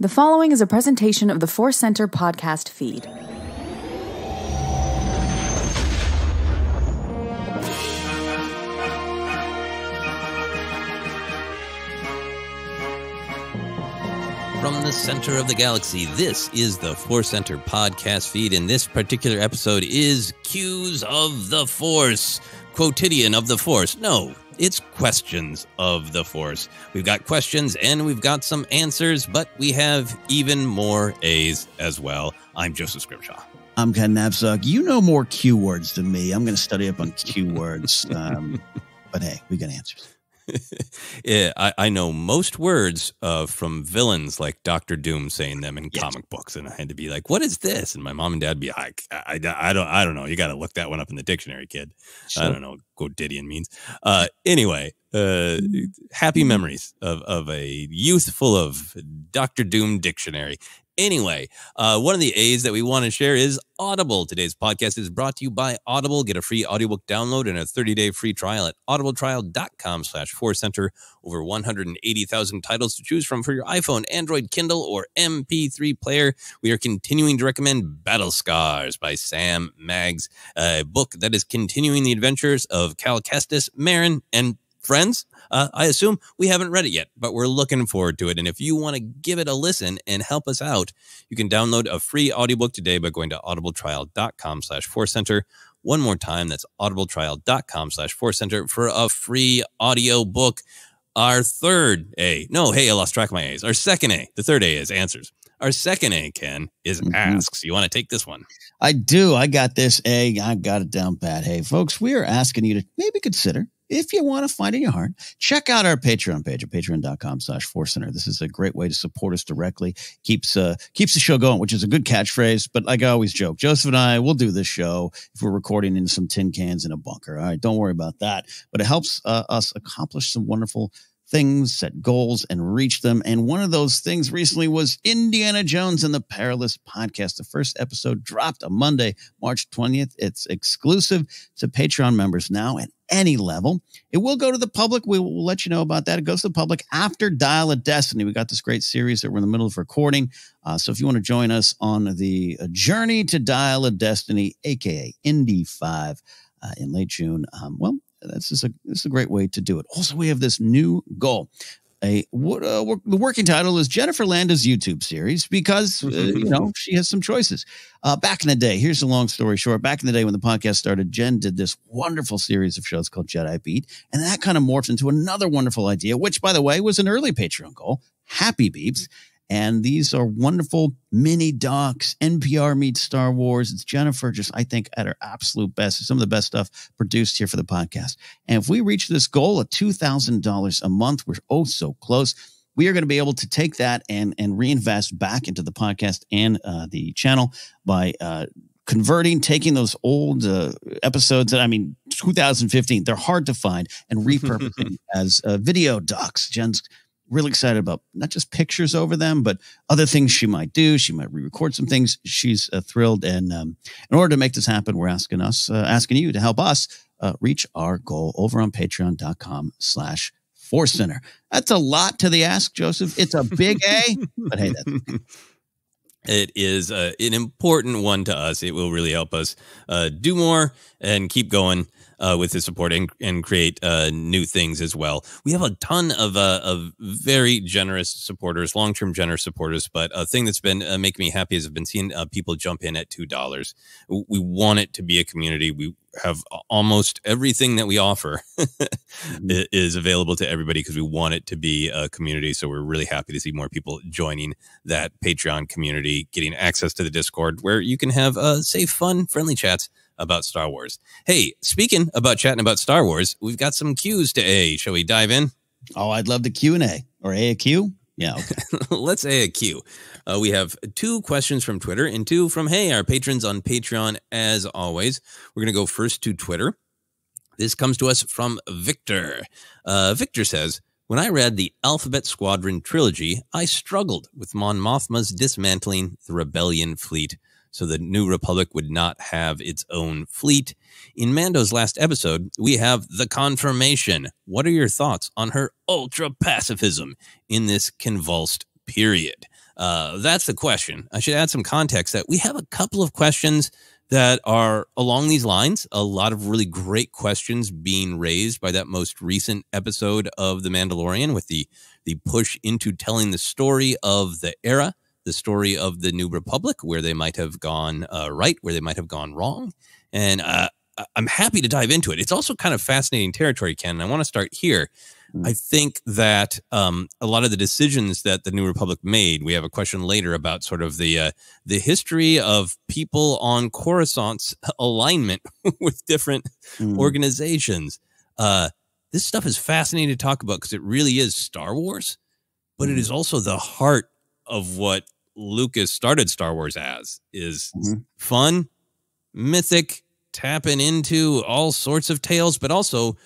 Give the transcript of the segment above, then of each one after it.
The following is a presentation of the Force Center podcast feed. From the center of the galaxy, this is the Force Center podcast feed, and this particular episode is Cues of the Force, quotidian of the Force. No, it's questions of the Force. We've got questions and we've got some answers, but we have even more A's as well. I'm Joseph Scrimshaw. I'm Ken Napzok. You know more Q words than me. I'm going to study up on Q words. Um, but hey, we got answers. yeah, I, I, know most words uh, from villains like Doctor Doom saying them in Yes. comic books, and I had to be like, "What is this?" And my mom and dad be like, "I, I, I don't, I don't know. You got to look that one up in the dictionary, kid. I don't know what quotidian means." Uh, anyway, uh, happy memories of of a youth full of Doctor Doom dictionary. Anyway, uh, one of the A's that we want to share is Audible. Today's podcast is brought to you by Audible. Get a free audiobook download and a 30-day free trial at audibletrial.com slash center. Over 180,000 titles to choose from for your iPhone, Android, Kindle, or MP3 player. We are continuing to recommend Battle Scars by Sam Maggs, a book that is continuing the adventures of Cal Kestis, Merrin, and friends. Uh, I assume we haven't read it yet, but we're looking forward to it. And if you want to give it a listen and help us out, you can download a free audiobook today by going to audibletrial.com slash center. One more time, that's audibletrial.com slash center for a free audiobook. Our third A, no, hey, I lost track of my A's. Our second A, the third A is answers. Our second A, Ken, is Mhm. asks. You want to take this one? I do. I got this A. I got it down pat. Hey, folks, we are asking you to maybe consider, if you want to find in your heart, check out our Patreon page at patreon.com slash center. This is a great way to support us directly. Keeps uh keeps the show going, which is a good catchphrase. But like I always joke, Joseph and I will do this show if we're recording in some tin cans in a bunker. All right, don't worry about that. But it helps uh, us accomplish some wonderful things, set goals, and reach them. And one of those things recently was Indiana Jones and the Perilous podcast. The first episode dropped on Monday, March 20th. It's exclusive to Patreon members now at any level. It will go to the public. We will let you know about that. It goes to the public after Dial of Destiny. We got this great series that we're in the middle of recording. Uh, so if you want to join us on the uh, journey to Dial of Destiny, aka Indy 5, uh, in late June, um, well, this is a this is a great way to do it. Also, we have this new goal. A what uh, work, the working title is Jennifer Landa's YouTube series because uh, you know she has some choices. Uh, back in the day, here's a long story short. Back in the day when the podcast started, Jen did this wonderful series of shows called Jedi Beat, and that kind of morphed into another wonderful idea, which by the way was an early Patreon goal, Happy Beeps. And these are wonderful mini docs. NPR meets Star Wars. It's Jennifer, just I think at her absolute best. Some of the best stuff produced here for the podcast. And if we reach this goal of two thousand dollars a month, we're oh so close. We are going to be able to take that and and reinvest back into the podcast and uh, the channel by uh, converting, taking those old uh, episodes that I mean, 2015, they're hard to find, and repurposing as uh, video docs. Jen's really excited about not just pictures over them, but other things she might do. She might re-record some things. She's uh, thrilled, and um, in order to make this happen, we're asking us, uh, asking you to help us uh, reach our goal over on Patreon.com/slash Force Center. That's a lot to the ask, Joseph. It's a big A, but hey, that's It is uh, an important one to us. It will really help us uh, do more and keep going uh, with the support and, and create uh, new things as well. We have a ton of, uh, of very generous supporters, long term generous supporters. But a thing that's been uh, making me happy is I've been seeing uh, people jump in at $2. We want it to be a community. We have almost everything that we offer i- is available to everybody because we want it to be a community. So we're really happy to see more people joining that Patreon community, getting access to the Discord where you can have uh, safe, fun, friendly chats about Star Wars. Hey, speaking about chatting about Star Wars, we've got some cues to A. Shall we dive in? oh, I'd love the Q and A or A a Q. Yeah, okay. Let's A a Q. Uh, we have two questions from Twitter and two from Hey, our patrons on Patreon. As always, we're going to go first to Twitter. This comes to us from Victor. Uh, Victor says, When I read the Alphabet Squadron trilogy, I struggled with Mon Mothma's dismantling the rebellion fleet so the New Republic would not have its own fleet. In Mando's last episode, we have the confirmation. What are your thoughts on her ultra pacifism in this convulsed period? Uh, that's the question. I should add some context that we have a couple of questions that are along these lines. A lot of really great questions being raised by that most recent episode of The Mandalorian with the the push into telling the story of the era, the story of the New Republic, where they might have gone uh, right, where they might have gone wrong. And uh, I'm happy to dive into it. It's also kind of fascinating territory, Ken. And I want to start here Mm. I think that um, a lot of the decisions that the New Republic made. We have a question later about sort of the uh, the history of people on Coruscant's alignment with different mm. organizations. Uh, this stuff is fascinating to talk about because it really is Star Wars, but mm. it is also the heart of what Lucas started Star Wars as: is mm-hmm. fun, mythic, tapping into all sorts of tales, but also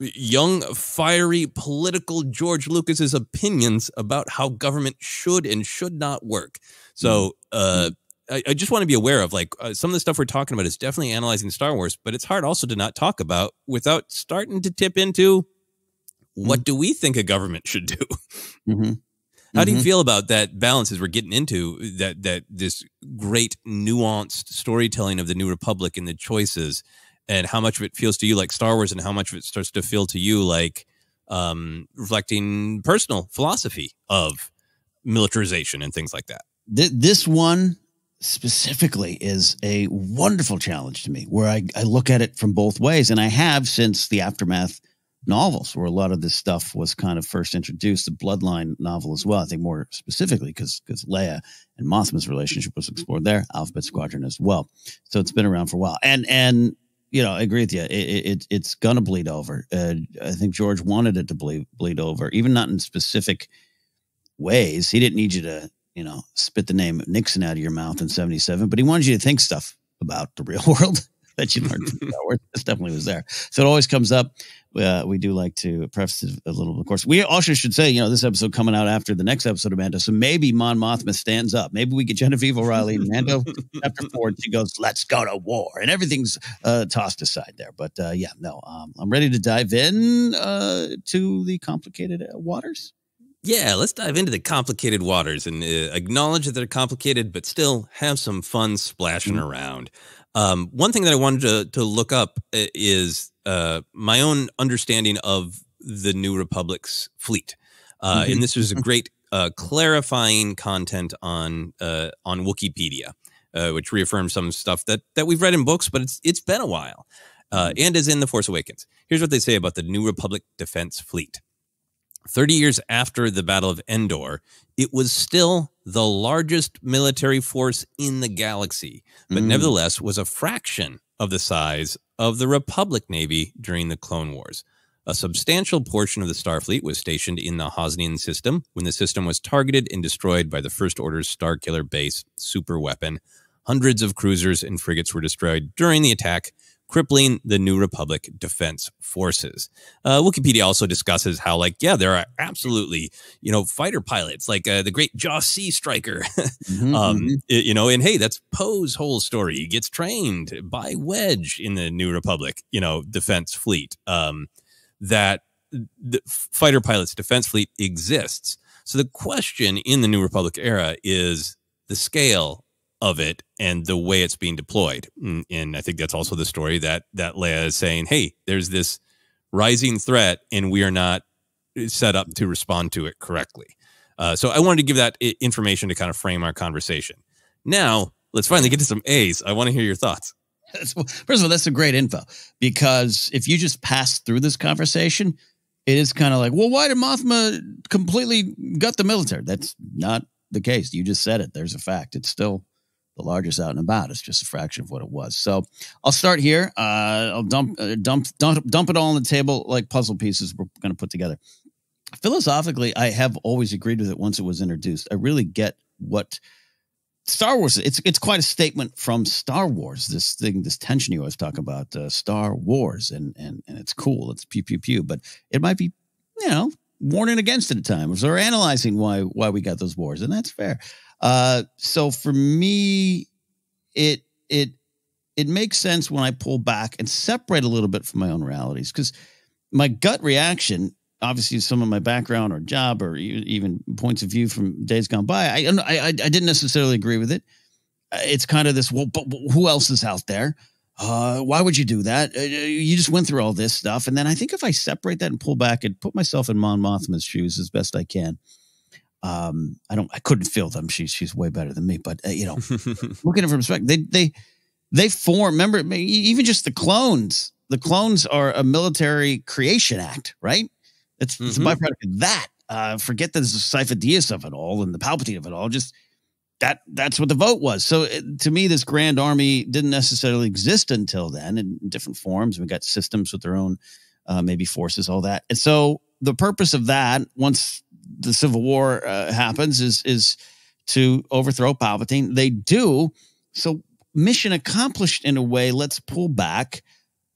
young, fiery, political George Lucas's opinions about how government should and should not work. So, mm-hmm. uh, I, I, just want to be aware of like uh, some of the stuff we're talking about is definitely analyzing Star Wars, but it's hard also to not talk about without starting to tip into what mm-hmm. do we think a government should do. Mm-hmm. How do you mm-hmm. feel about that balance as we're getting into that that this great nuanced storytelling of the New Republic and the choices and how much of it feels to you like Star Wars and how much of it starts to feel to you like um, reflecting personal philosophy of militarization and things like that. This one specifically is a wonderful challenge to me where I, I look at it from both ways. And I have since the Aftermath novels, where a lot of this stuff was kind of first introduced, the Bloodline novel as well. I think more specifically because because Leia and Mothma's relationship was explored there, Alphabet Squadron as well. So it's been around for a while. And and you know, I agree with you. It, it it's gonna bleed over. Uh, I think George wanted it to bleed bleed over, even not in specific ways. He didn't need you to, you know, spit the name Nixon out of your mouth in '77, but he wanted you to think stuff about the real world that you learned from Star Wars. This definitely was there. So it always comes up. Uh, we do like to preface it a little. Of course, we also should say, you know, this episode coming out after the next episode of Mando. So maybe Mon Mothma stands up. Maybe we get Genevieve O'Reilly and Mando chapter four, she goes, "Let's go to war," and everything's uh, tossed aside there. But uh, yeah, no, um, I'm ready to dive in uh, to the complicated uh, waters. Yeah, let's dive into the complicated waters and uh, acknowledge that they're complicated, but still have some fun splashing mm-hmm. around. Um, one thing that I wanted to, to look up uh, is uh, my own understanding of the New Republic's fleet, uh, mm-hmm. and this was a great uh, clarifying content on uh, on Wikipedia, uh, which reaffirms some stuff that that we've read in books, but it's it's been a while, mm-hmm. and is in the Force Awakens. Here's what they say about the New Republic Defense Fleet. 30 years after the Battle of Endor, it was still the largest military force in the galaxy, but mm. nevertheless was a fraction of the size of the Republic Navy during the Clone Wars. A substantial portion of the Starfleet was stationed in the Hosnian system when the system was targeted and destroyed by the First Order's Starkiller base super weapon. Hundreds of cruisers and frigates were destroyed during the attack, crippling the New Republic defense forces. Uh, Wikipedia also discusses how, like, yeah, there are absolutely, you know, fighter pilots like uh, the great Joss C. Striker, mm-hmm, um, mm-hmm. you know, and hey, that's Poe's whole story. He gets trained by Wedge in the New Republic, you know, defense fleet. Um, that the fighter pilots defense fleet exists. So the question in the New Republic era is the scale of it and the way it's being deployed. And, and I think that's also the story that that Leia is saying, "Hey, there's this rising threat, and we are not set up to respond to it correctly." Uh, so I wanted to give that information to kind of frame our conversation. Now let's finally get to some A's. I want to hear your thoughts. First of all, that's some great info because if you just pass through this conversation, it is kind of like, well, why did Mothma completely gut the military? That's not the case. You just said it. There's a fact. It's still the largest out and about. It's just a fraction of what it was. So I'll start here. Uh, I'll dump, uh, dump, dump, dump it all on the table like puzzle pieces we're going to put together. Philosophically, I have always agreed with it once it was introduced. I really get what Star Wars. It's it's quite a statement from Star Wars. This thing, this tension you always talk about, uh, Star Wars, and and and it's cool. It's pew pew pew, but it might be, you know, warning against it at times or analyzing why why we got those wars, and that's fair. Uh, so for me, it it it makes sense when I pull back and separate a little bit from my own realities because my gut reaction obviously some of my background or job or even points of view from days gone by, I I, I didn't necessarily agree with it. Uh, It's kind of this. Well, but who else is out there? Uh, why would you do that? Uh, you just went through all this stuff, and then I think if I separate that and pull back and put myself in Mon Mothma's shoes as best I can, um, I don't, I couldn't feel them. She's she's way better than me, but uh, you know, looking at it from perspective, they they they form. Remember, even just the clones. The clones are a military creation act, right? It's, it's a Mhm. byproduct of that. Uh, forget the Sifo-Dyas of it all and the Palpatine of it all. Just that that's what the vote was. So it, to me, this grand army didn't necessarily exist until then in different forms. We got systems with their own, uh, maybe forces, all that. And so the purpose of that, once the Civil War uh, happens, is is to overthrow Palpatine. They do so. Mission accomplished in a way. Let's pull back.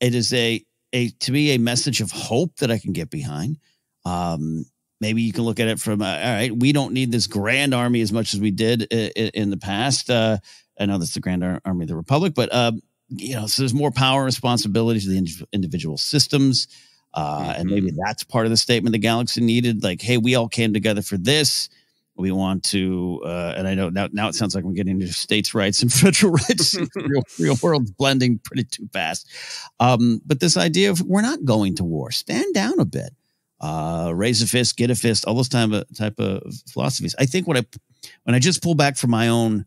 It is a a to me a message of hope that I can get behind. Um, maybe you can look at it from uh, all right we don't need this grand army as much as we did in, in the past uh, i know that's the grand Ar- army of the republic but um, you know so there's more power and responsibility to the indi- individual systems uh, and maybe that's part of the statement the galaxy needed like hey we all came together for this. We want to uh, and i know now, now it sounds like we're getting into states rights and federal rights. Real, real world's blending pretty too fast. Um, but this idea of we're not going to war. Stand down a bit. Uh, raise a fist, get a fist, all those type of type of philosophies. I think when I when I just pull back from my own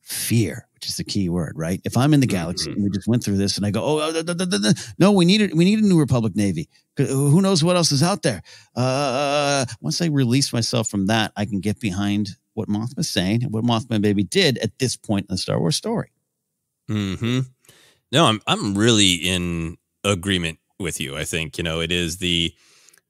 fear, which is the key word, right? If I'm in the galaxy mm-hmm. and we just went through this, and I go, oh, uh, da, da, da, da, no, we need it. We need a new Republic Navy. Uh, who knows what else is out there? Uh, uh, once I release myself from that, I can get behind what Mothma's saying and what Mothma Baby did at this point in the Star Wars story. hmm No, I'm I'm really in agreement with you. I think you know it is the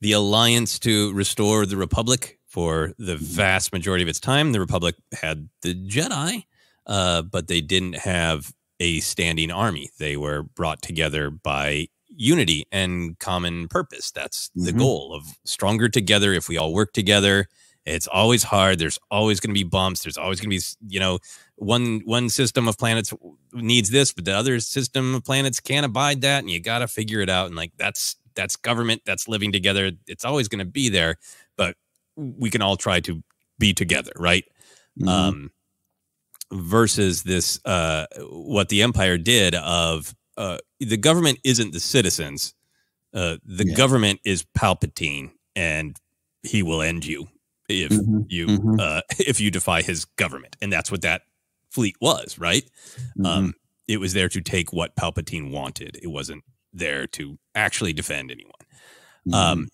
the alliance to restore the Republic for the mm-hmm. vast majority of its time. The Republic had the Jedi, uh, but they didn't have a standing army. They were brought together by unity and common purpose. That's the Mhm. goal of stronger together. If we all work together, it's always hard. There's always going to be bumps. There's always going to be, you know, one one system of planets needs this, but the other system of planets can't abide that, and you got to figure it out. And like that's that's government. That's living together. It's always going to be there, but we can all try to be together, right? Mhm. um, versus this uh, what the empire did of uh, the government isn't the citizens uh, the Yeah. government is palpatine and he will end you if Mhm. you Mhm. uh, if you defy his government and that's what that fleet was right Mhm. um, it was there to take what palpatine wanted it wasn't there to actually defend anyone Mhm. um,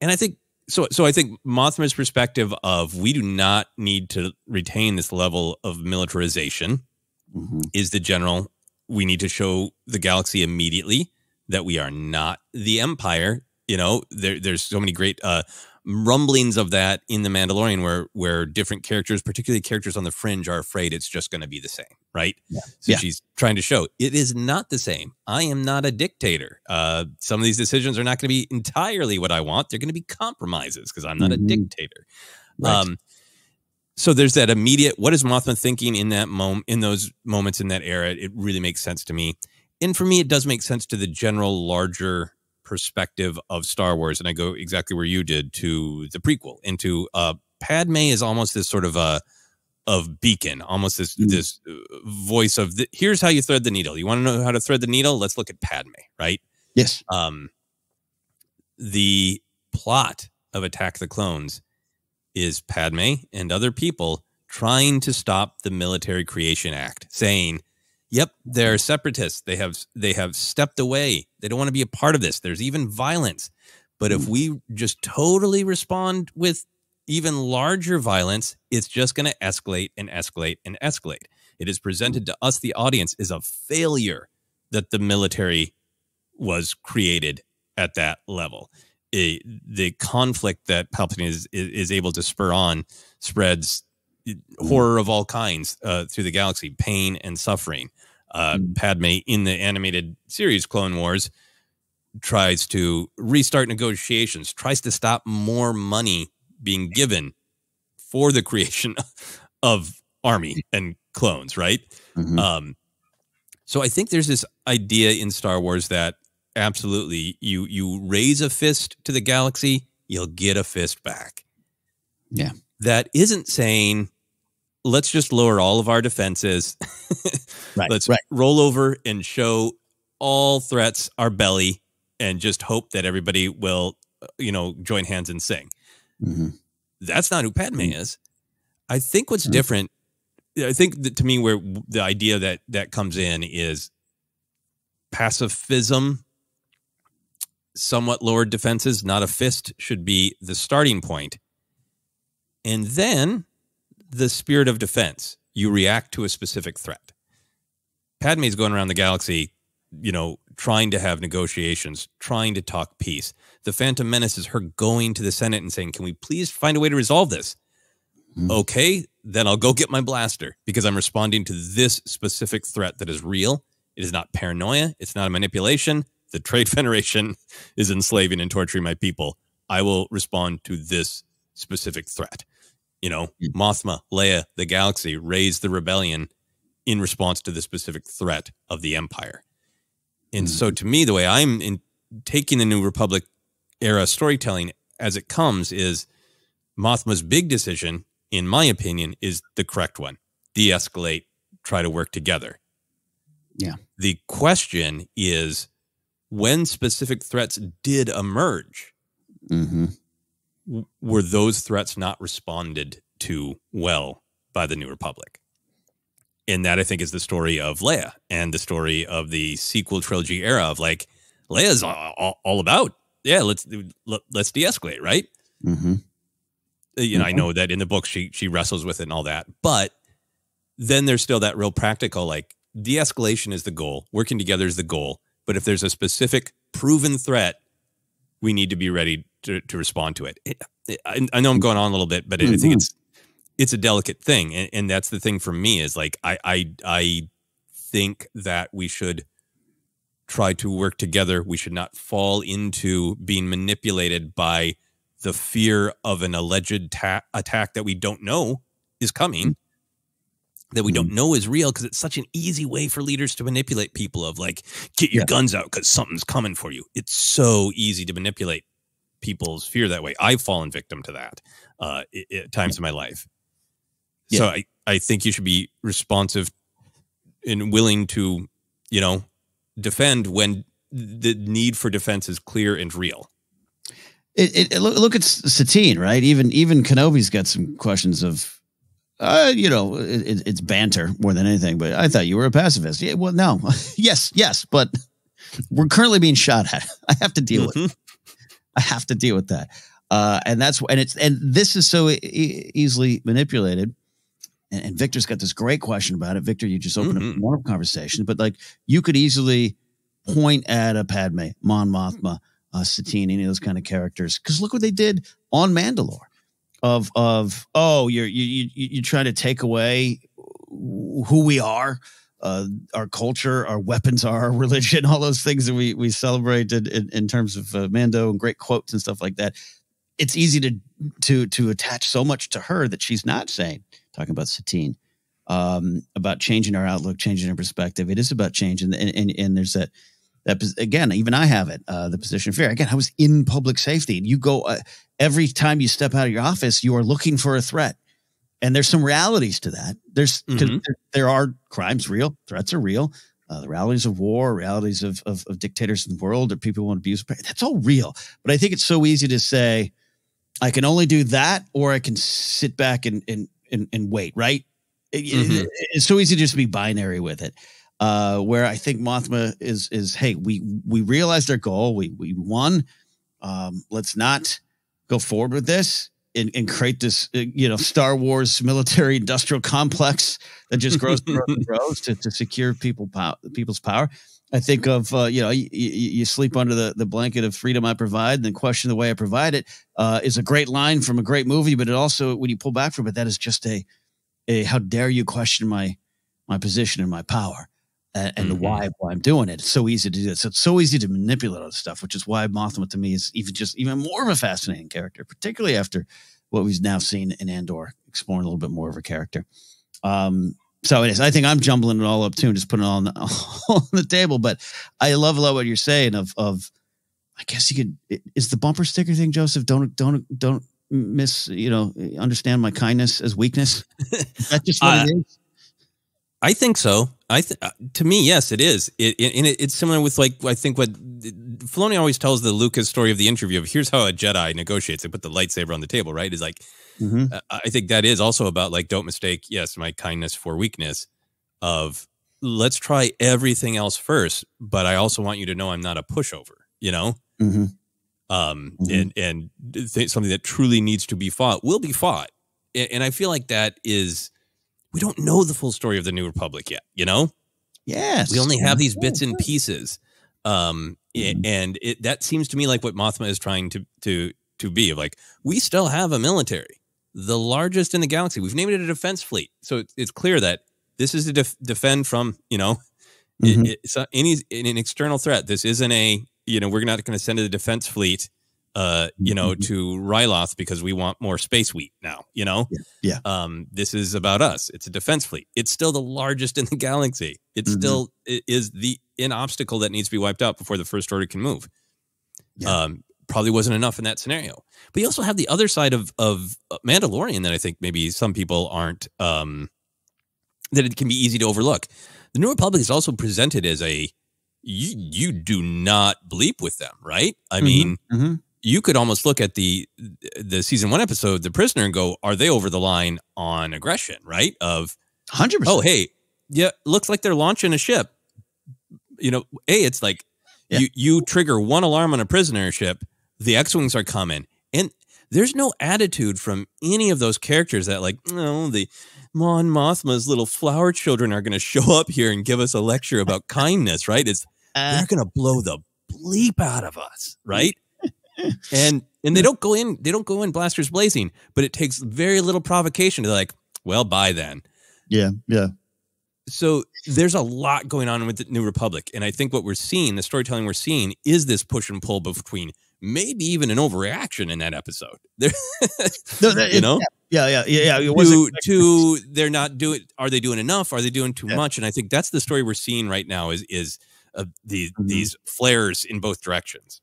and I think so. So I think Mothma's perspective of we do not need to retain this level of militarization Mhm. is the general. We need to show the galaxy immediately that we are not the Empire. You know, there, there's so many great uh, rumblings of that in the Mandalorian, where where different characters, particularly characters on the fringe, are afraid it's just going to be the same, right? Yeah. So Yeah. she's trying to show it is not the same. I am not a dictator. Uh, some of these decisions are not going to be entirely what I want. They're going to be compromises because I'm not Mhm. a dictator. Right. Um, so there's that immediate. What is Mothma thinking in that moment, in those moments, in that era? It really makes sense to me, and for me, it does make sense to the general, larger perspective of Star Wars. And I go exactly where you did to the prequel. Into uh, Padme is almost this sort of a of beacon, almost this Mm. this uh, voice of the, here's how you thread the needle. You want to know how to thread the needle? Let's look at Padme, right? yes. um, the plot of Attack the Clones is Padme and other people trying to stop the Military Creation Act, saying, "Yep, they're separatists. They have they have stepped away. They don't want to be a part of this. There's even violence. But if we just totally respond with even larger violence, it's just going to escalate and escalate and escalate. It is presented to us, the audience, as a failure that the military was created at that level. Eh, the conflict that Palpatine is, is is able to spur on spreads horror of all kinds uh, through the galaxy, pain and suffering. Uh, Mm. Padme in the animated series Clone Wars tries to restart negotiations, tries to stop more money being given for the creation of army and clones, right? Mhm. Um, so I think there's this idea in Star Wars that absolutely you you raise a fist to the galaxy you'll get a fist back. Yeah. That isn't saying let's just lower all of our defenses. Right, let's right. roll over and show all threats our belly and just hope that everybody will, uh, you know, join hands and sing. hmm That's not who Padme Mm. is. I think what's Mm. different, I think that to me, where the idea that that comes in is pacifism, somewhat lowered defenses, not a fist, should be the starting point. And then the spirit of defense. You react to a specific threat. Padme's going around the galaxy, you know, trying to have negotiations, trying to talk peace. The Phantom Menace is her going to the Senate and saying, Can we please find a way to resolve this? Hmm. Okay, then I'll go get my blaster because I'm responding to this specific threat that is real. It is not paranoia, it's not a manipulation. The Trade Federation is enslaving and torturing my people. I will respond to this specific threat. You know, Hmm. Mothma, Leia, the galaxy raised the rebellion in response to the specific threat of the Empire. And so, to me, the way I'm in taking the New Republic era storytelling as it comes is Mothma's big decision, in my opinion, is the correct one de escalate, try to work together. Yeah. The question is when specific threats did emerge, hmm w- were those threats not responded to well by the New Republic? And that I think is the story of Leia and the story of the sequel trilogy era of like Leia's all, all, about yeah let's let, let's de-escalate right hmm Uh, you know I Mhm. know that in the book she she wrestles with it and all that but then there's still that real practical like de-escalation is the goal working together is the goal but if there's a specific proven threat we need to be ready to, to respond to it, I, I know i'm going on a little bit but I Mhm. think it's it's a delicate thing and, and that's the thing for me is like i i i think that we should try to work together we should not fall into being manipulated by the fear of an alleged ta- attack that we don't know is coming that we don't know is real because it's such an easy way for leaders to manipulate people of like get your Yeah. guns out because something's coming for you it's so easy to manipulate people's fear that way i've fallen victim to that uh, i- i- at times in my life so I, I think you should be responsive and willing to you know defend when the need for defense is clear and real It, it, it- look, look at Satine, right? Even even Kenobi's got some questions of, uh, you know, it, it- it's banter more than anything. But I thought you were a pacifist. Yeah, well, no, yes, yes, but we're currently being shot at. I have to deal with. I have to deal with that. Uh, and that's and it's and this is so e- easily manipulated. And, and Victor's got this great question about it. Victor, you just opened up Mhm. a wonderful conversation, but like you could easily point at a Padme, Mon Mothma, uh, Satine, any of those kind of characters. Because look what they did on Mandalore. Of of oh, you're you you you trying to take away who we are, uh, our culture, our weapons, our religion, all those things that we we celebrated in, in terms of uh, Mando and great quotes and stuff like that. It's easy to to to attach so much to her that she's not saying. Talking about Satine, um, about changing our outlook, changing our perspective. It is about change, and and and, there's that that again. Even I have it. Uh, the position of fear. Again, I was in public safety. And you go uh, every time you step out of your office, you are looking for a threat and there's some realities to that. There's Mhm. there, there are crimes real, threats are real. Uh, the realities of war, realities of, of of dictators in the world, or people who want to abuse. That's all real. But I think it's so easy to say, I can only do that, or I can sit back and and and, and wait. Right? It- it- it's so easy to just to be binary with it. Uh, where I think Mothma is is, hey, we we realized our goal, we we won. Um, let's not go forward with this and, and create this, uh, you know, Star Wars military industrial complex that just grows and grows and grows to, to secure people pow- people's power. I think of, uh, you know, you, you sleep under the, the blanket of freedom I provide and then question the way I provide it uh, is a great line from a great movie, but it also, when you pull back from it, that is just a, a how dare you question my, my position and my power and, and the Mhm. why why I'm doing it. It's so easy to do this. It's so easy to manipulate all this stuff, which is why Mothma to me is even just even more of a fascinating character, particularly after what we've now seen in Andor, exploring a little bit more of her character. Um, so it is. I think I'm jumbling it all up too and just putting it all on the, on the table. But I love, love what you're saying of of I guess you could. Is the bumper sticker thing, Joseph? Don't don't don't miss. You know, understand my kindness as weakness. That's just what Uh, it is? I think so. I th- uh, to me, yes, it is. It, it, and it, it's similar with like I think what Filoni always tells the Lucas story of the interview of here's how a Jedi negotiates. They put the lightsaber on the table, right? Is like Mhm. uh, I think that is also about like don't mistake yes my kindness for weakness. Of let's try everything else first, but I also want you to know I'm not a pushover. You know, Mhm. um, Mhm. and and th- something that truly needs to be fought will be fought. And, and I feel like that is we don't know the full story of the New Republic yet. You know, Yes. we only have these bits and pieces, um, a- Mhm. and it that seems to me like what Mothma is trying to to to be of like we still have a military, the largest in the galaxy. We've named it a defense fleet, so it's, it's clear that this is to def- defend from you know it- Mhm. it- it's a- any an external threat. This isn't a you know we're not going to send a defense fleet, uh, you know, Mhm. to Ryloth because we want more space wheat now. You know, Yeah, Um, this is about us. It's a defense fleet. It's still the largest in the galaxy. It Mhm. still is the an obstacle that needs to be wiped out before the first order can move. Yeah. Um, probably wasn't enough in that scenario. But you also have the other side of of Mandalorian that I think maybe some people aren't um, that it can be easy to overlook. The New Republic is also presented as a you, you do not bleep with them, right? I Mhm. mean, Mhm. You could almost look at the the season one episode, The Prisoner, and go, are they over the line on aggression, right? Of hundred percent. oh, hey, yeah, looks like they're launching a ship. You know, a it's like Yeah. you you trigger one alarm on a prisoner ship, the X wings are coming, and there's no attitude from any of those characters that like, no, the Mon Mothma's little flower children are going to show up here and give us a lecture about kindness, right? It's Uh, they're going to blow the bleep out of us, right? And and they don't go in they don't go in blasters blazing, but it takes very little provocation to like, well, bye then. yeah, yeah. So there's a lot going on with the New Republic, and I think what we're seeing, the storytelling we're seeing, is this push and pull between maybe even an overreaction in that episode. There, No, that- you know, Yeah, yeah, yeah, yeah. To to they're not doing. Are they doing enough? Are they doing too Yeah. much? And I think that's the story we're seeing right now. Is is uh, these Mhm. these flares in both directions.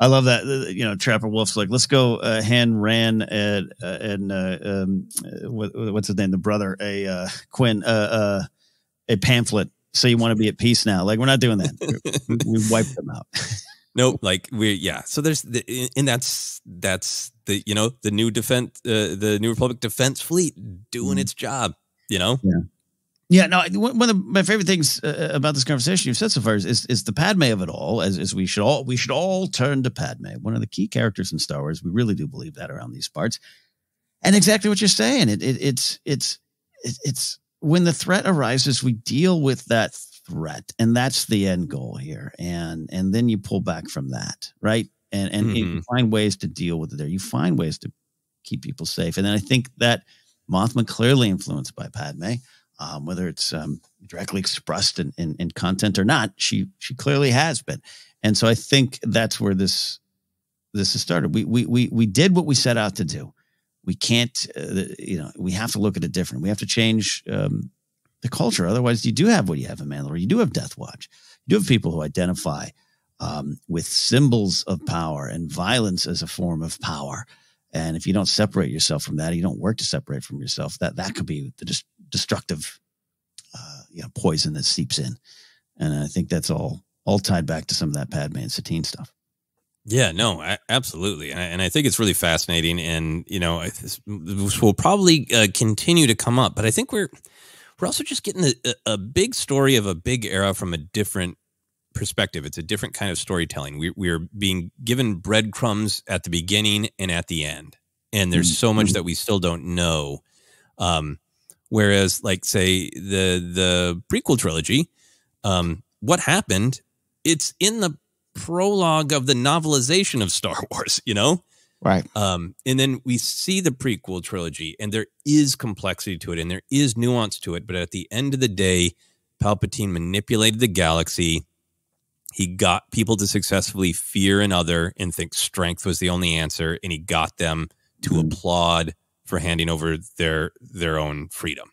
I love that. uh, You know, Trapper Wolf's like, let's go. Uh, Han ran and uh, and uh, um, uh, what, what's his name? The brother, a uh, Qin, uh, uh, a pamphlet. So you want to be at peace now? Like we're not doing that. we, we wiped them out. Nope. Like we, yeah. So there's the, and that's that's the you know the new defense, uh, the New Republic defense fleet doing Mhm. its job. You know. Yeah, no. One one of my favorite things uh, about this conversation you've said so far is, is is the Padme of it all. As, as we should all we should all turn to Padme, one of the key characters in Star Wars. We really do believe that around these parts, and exactly what you're saying. It, it it's it's it, it's when the threat arises, we deal with that threat, and that's the end goal here. And and then you pull back from that, right? And and you Mhm. find ways to deal with it. There, you find ways to keep people safe. And then I think that Mothma clearly influenced by Padme um, whether it's um, directly expressed in, in, in content or not. She she clearly has been, and so I think that's where this this has started. We we we we did what we set out to do. We can't, uh, you know, we have to look at it different. We have to change um, the culture. Otherwise, you do have what you have in Mandalore. You do have Death Watch. You do have people who identify um, with symbols of power and violence as a form of power. And if you don't separate yourself from that, you don't work to separate from yourself. That that could be the dis- destructive, uh, you know, poison that seeps in. And I think that's all all tied back to some of that Padme and Satine stuff. Yeah, no, a- absolutely, and I, and I think it's really fascinating, and you know, I- this, this will probably uh, continue to come up. But I think we're we're also just getting a, a- big story of a big era from a different perspective. It's a different kind of storytelling. We we're being given breadcrumbs at the beginning and at the end, and there's so much Mhm. that we still don't know. Um, whereas, like say the the prequel trilogy, um, what happened? It's in the prologue of the novelization of Star Wars, you know? Right. Um, and then we see the prequel trilogy, and there is complexity to it and there is nuance to it. But at the end of the day, Palpatine manipulated the galaxy. He got people to successfully fear another and think strength was the only answer, and he got them to Mhm. applaud for handing over their their own freedom.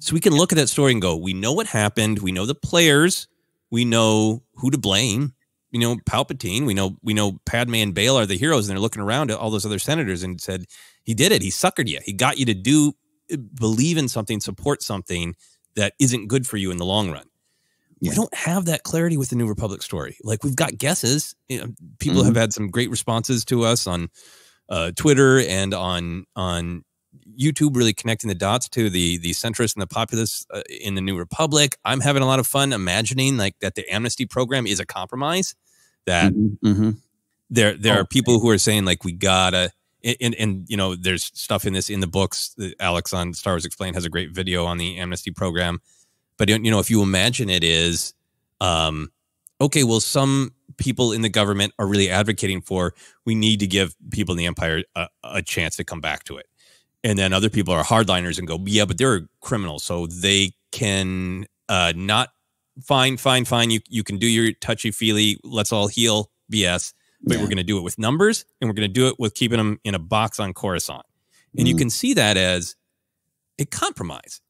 So we can look at that story and go, we know what happened, we know the players, we know who to blame, you know Palpatine. We know we know Padme and Bail are the heroes, and they're looking around at all those other senators and said, "He did it. He suckered you. He got you to do believe in something, support something that isn't good for you in the long run." Yeah. We don't have that clarity with the New Republic story. Like we've got guesses. You know, people Mhm. have had some great responses to us on uh, Twitter and on on YouTube, really connecting the dots to the the centrists and the populists uh, in the New Republic. I'm having a lot of fun imagining like that the amnesty program is a compromise. That Mhm, mhm. there there Oh, are people who are saying like we gotta and, and you know there's stuff in this in the books that alex on star wars explained has a great video on the amnesty program but you know if you imagine it is um okay well some people in the government are really advocating for we need to give people in the empire a, a chance to come back to it and then other people are hardliners and go yeah but they're criminals so they can uh not fine fine fine you you can do your touchy feely let's all heal bs but Yeah. we're going to do it with numbers and we're going to do it with keeping them in a box on Coruscant. And you Mhm. can see that as a compromise.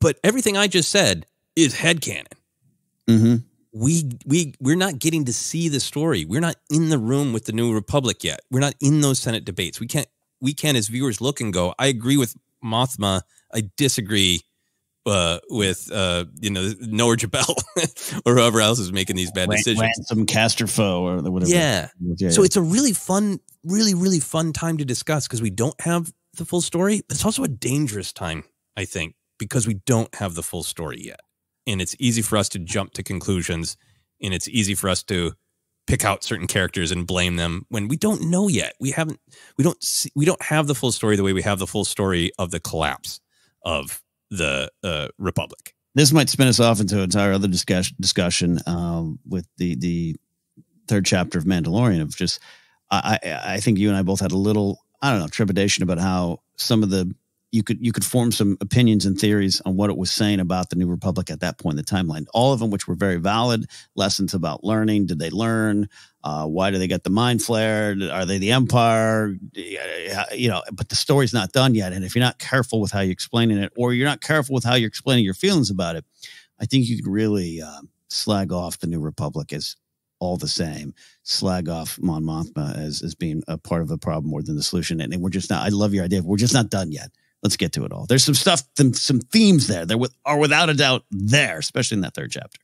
But everything I just said is headcanon. Mhm. We we we're not getting to see the story. We're not in the room with the New Republic yet. We're not in those Senate debates. We can't we can as viewers look and go, I agree with Mothma. I disagree uh, with uh, you know Noah Jabel or whoever else is making these bad Ran- decisions. Some Caster Foe or whatever. Yeah. yeah, So yeah. it's a really fun, really, really fun time to discuss because we don't have the full story. But it's also a dangerous time, I think, because we don't have the full story yet. And it's easy for us to jump to conclusions and it's easy for us to pick out certain characters and blame them when we don't know yet. We haven't, we don't, see, we don't have the full story the way we have the full story of the collapse of the uh, Republic. this might spin us off into an entire other discussion discussion um, with the the third chapter of Mandalorian of just I I I think you and I both had a little I don't know trepidation about how some of the you could you could form some opinions and theories on what it was saying about the New Republic at that point in the timeline. All of them, which were very valid lessons about learning. Did they learn? Uh, why do they get the Mind Flayer? Are they the Empire? You know, but the story's not done yet. And if you're not careful with how you're explaining it, or you're not careful with how you're explaining your feelings about it, I think you could really um, slag off the New Republic as all the same. Slag off Mon Mothma as as being a part of the problem more than the solution. And we're just not. I love your idea. We're just not done yet. Let's get to it all. There's some stuff, some, some themes there that are without a doubt there, especially in that third chapter.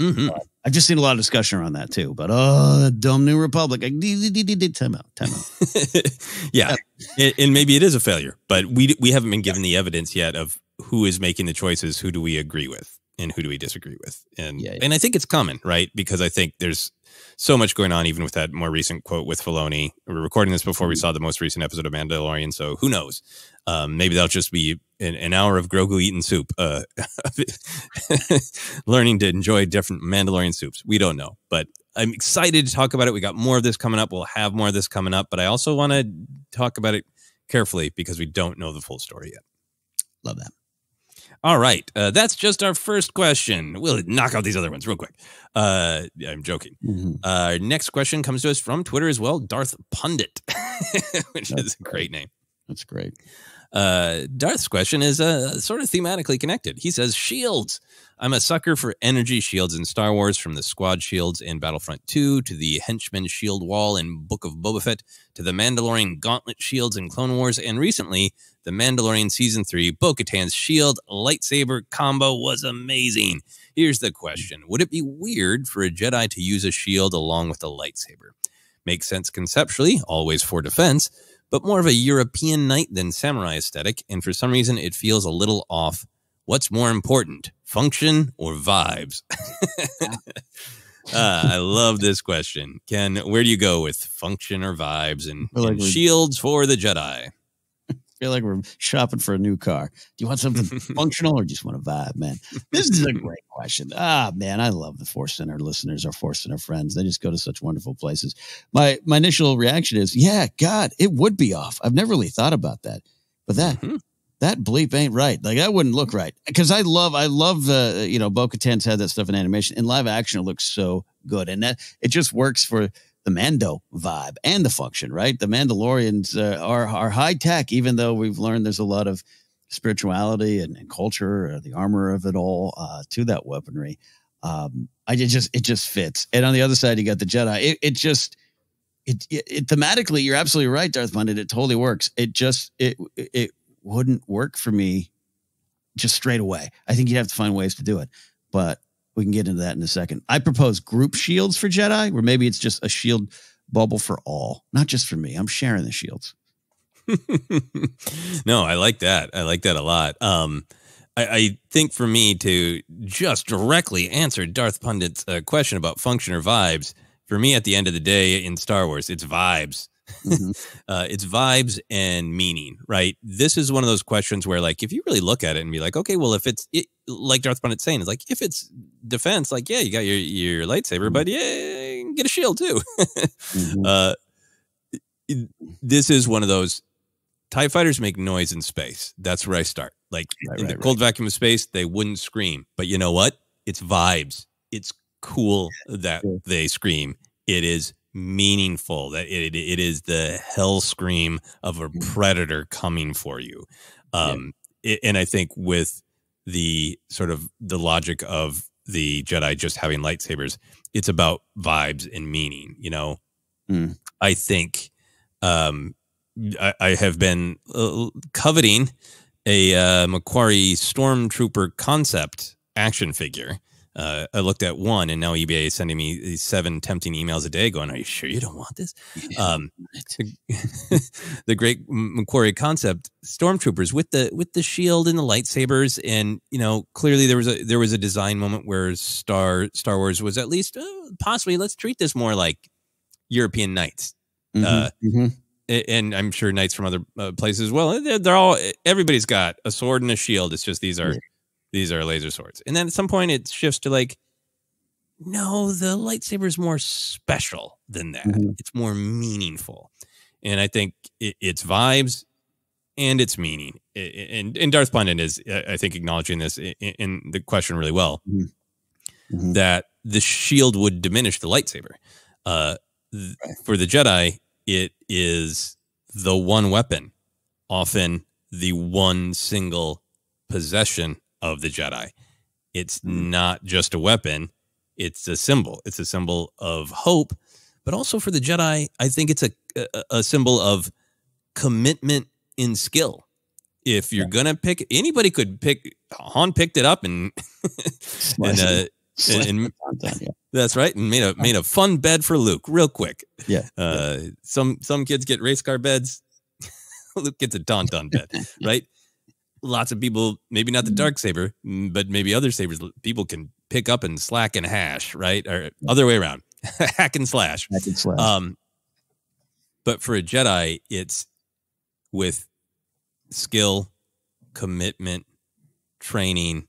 Mhm. I've just seen a lot of discussion around that too. But oh, the dumb New Republic. Like, dee, dee, dee, dee, time out, time out. yeah, and, and maybe it is a failure, but we we haven't been given the evidence yet of who is making the choices. Who do we agree with, and who do we disagree with? And Yeah, yeah. and I think it's common right? Because I think there's so much going on, even with that more recent quote with Filoni. We're recording this before Mm-hmm. we saw the most recent episode of Mandalorian, so who knows? Um, maybe that'll just be an, an hour of Grogu eating soup, uh, learning to enjoy different Mandalorian soups. We don't know, but I'm excited to talk about it. We got more of this coming up. We'll have more of this coming up, but I also want to talk about it carefully because we don't know the full story yet. Love that. All right. Uh, that's just our first question. We'll knock out these other ones real quick. Uh, I'm joking. Mhm. Uh, our next question comes to us from Twitter as well, Darth Pundit, which That's is a great name. That's great. Uh, Darth's question is uh, sort of thematically connected. He says, Shields. I'm a sucker for energy shields in Star Wars, from the squad shields in Battlefront 2 to the henchman shield wall in Book of Boba Fett to the Mandalorian gauntlet shields in Clone Wars, and recently, the Mandalorian Season 3 Bo Katan's shield lightsaber combo was amazing. Here's the question Would it be weird for a Jedi to use a shield along with a lightsaber? Makes sense conceptually, always for defense, but more of a European knight than samurai aesthetic, and for some reason it feels a little off. What's more important, function or vibes? uh, I love this question. Ken, where do you go with function or vibes and, like and shields for the Jedi? feel like we're shopping for a new car. Do you want something functional or just want a vibe, man? This is a great question. Ah, man, I love the Force Center listeners, our Force Center friends. They just go to such wonderful places. My my initial reaction is, yeah, God, it would be off. I've never really thought about that, but that Mhm. That bleep ain't right. Like that wouldn't look right because I love I love the you know Bo-Katan's had that stuff in animation in live action. It looks so good, and that it just works for the Mando vibe and the function. Right, the Mandalorians uh, are are high tech, even though we've learned there's a lot of spirituality and, and culture, uh, the armor of it all uh, to that weaponry. Um, I it just it just fits. And on the other side, you got the Jedi. It, it just it, it, it thematically, you're absolutely right, Darth Pundit. It totally works. It just it it wouldn't work for me just straight away. I think you'd have to find ways to do it, but we can get into that in a second. I propose group shields for Jedi, where maybe it's just a shield bubble for all, not just for me. I'm sharing the shields. no, I like that. I like that a lot. Um, I, I, think for me to just directly answer Darth Pundit's uh, question about function or vibes, for me at the end of the day in Star Wars, it's vibes. Mm-hmm. uh, it's vibes and meaning, right? This is one of those questions where, like, if you really look at it and be like, okay, well, if it's it, like Darth Pundit's saying, it's like if it's defense, like, yeah, you got your your lightsaber, mm-hmm. but yeah, get a shield too. mm-hmm. uh, this is one of those TIE fighters make noise in space. That's where I start. Like right, in right, the cold right. vacuum of space, they wouldn't scream. But you know what? It's vibes. It's cool that they scream. It is meaningful that it, it is the hell scream of a mm. predator coming for you. Um, yeah. it, and I think with the sort of the logic of the Jedi just having lightsabers, it's about vibes and meaning. You know, mm. I think um, I, I have been uh, coveting a uh, McQuarrie Stormtrooper concept action figure. Uh, I looked at one, and now eBay is sending me these seven tempting emails a day, going, "Are you sure you don't want this?" Um, the great McQuarrie concept stormtroopers with the with the shield and the lightsabers, and you know, clearly there was a there was a design moment where Star Star Wars was at least uh, possibly let's treat this more like European knights. Mm-hmm, uh, mm-hmm and I'm sure knights from other uh, places as well. They're, they're, all everybody's got a sword and a shield. It's just these are yeah. These are laser swords. And then at some point it shifts to like, no, the lightsaber is more special than that. Mm-hmm. It's more meaningful, and I think it, it's vibes and its meaning. And and Darth Pundit is, I think, acknowledging this in, in the question really well. Mm-hmm. mm-hmm. That the shield would diminish the lightsaber. Uh, th- for the Jedi, it is the one weapon, often the one single possession of the Jedi. It's hmm. not just a weapon, it's a symbol. It's a symbol of hope, but also for the Jedi, I think it's a, a, a symbol of commitment in skill. If you're yeah. gonna pick, anybody could pick. Han picked it up and and uh, and, and that's right, and made a made a fun bed for Luke real quick. Yeah. Uh, yeah. Some some kids get race car beds. Luke gets a tauntaun bed, right? Lots of people, maybe not the mm-hmm. dark saber, mm, but maybe other sabers. People can pick up and slack and hash, right, or other way around, hack and slash. Hack and slash. Um, but for a Jedi, it's with skill, commitment, training,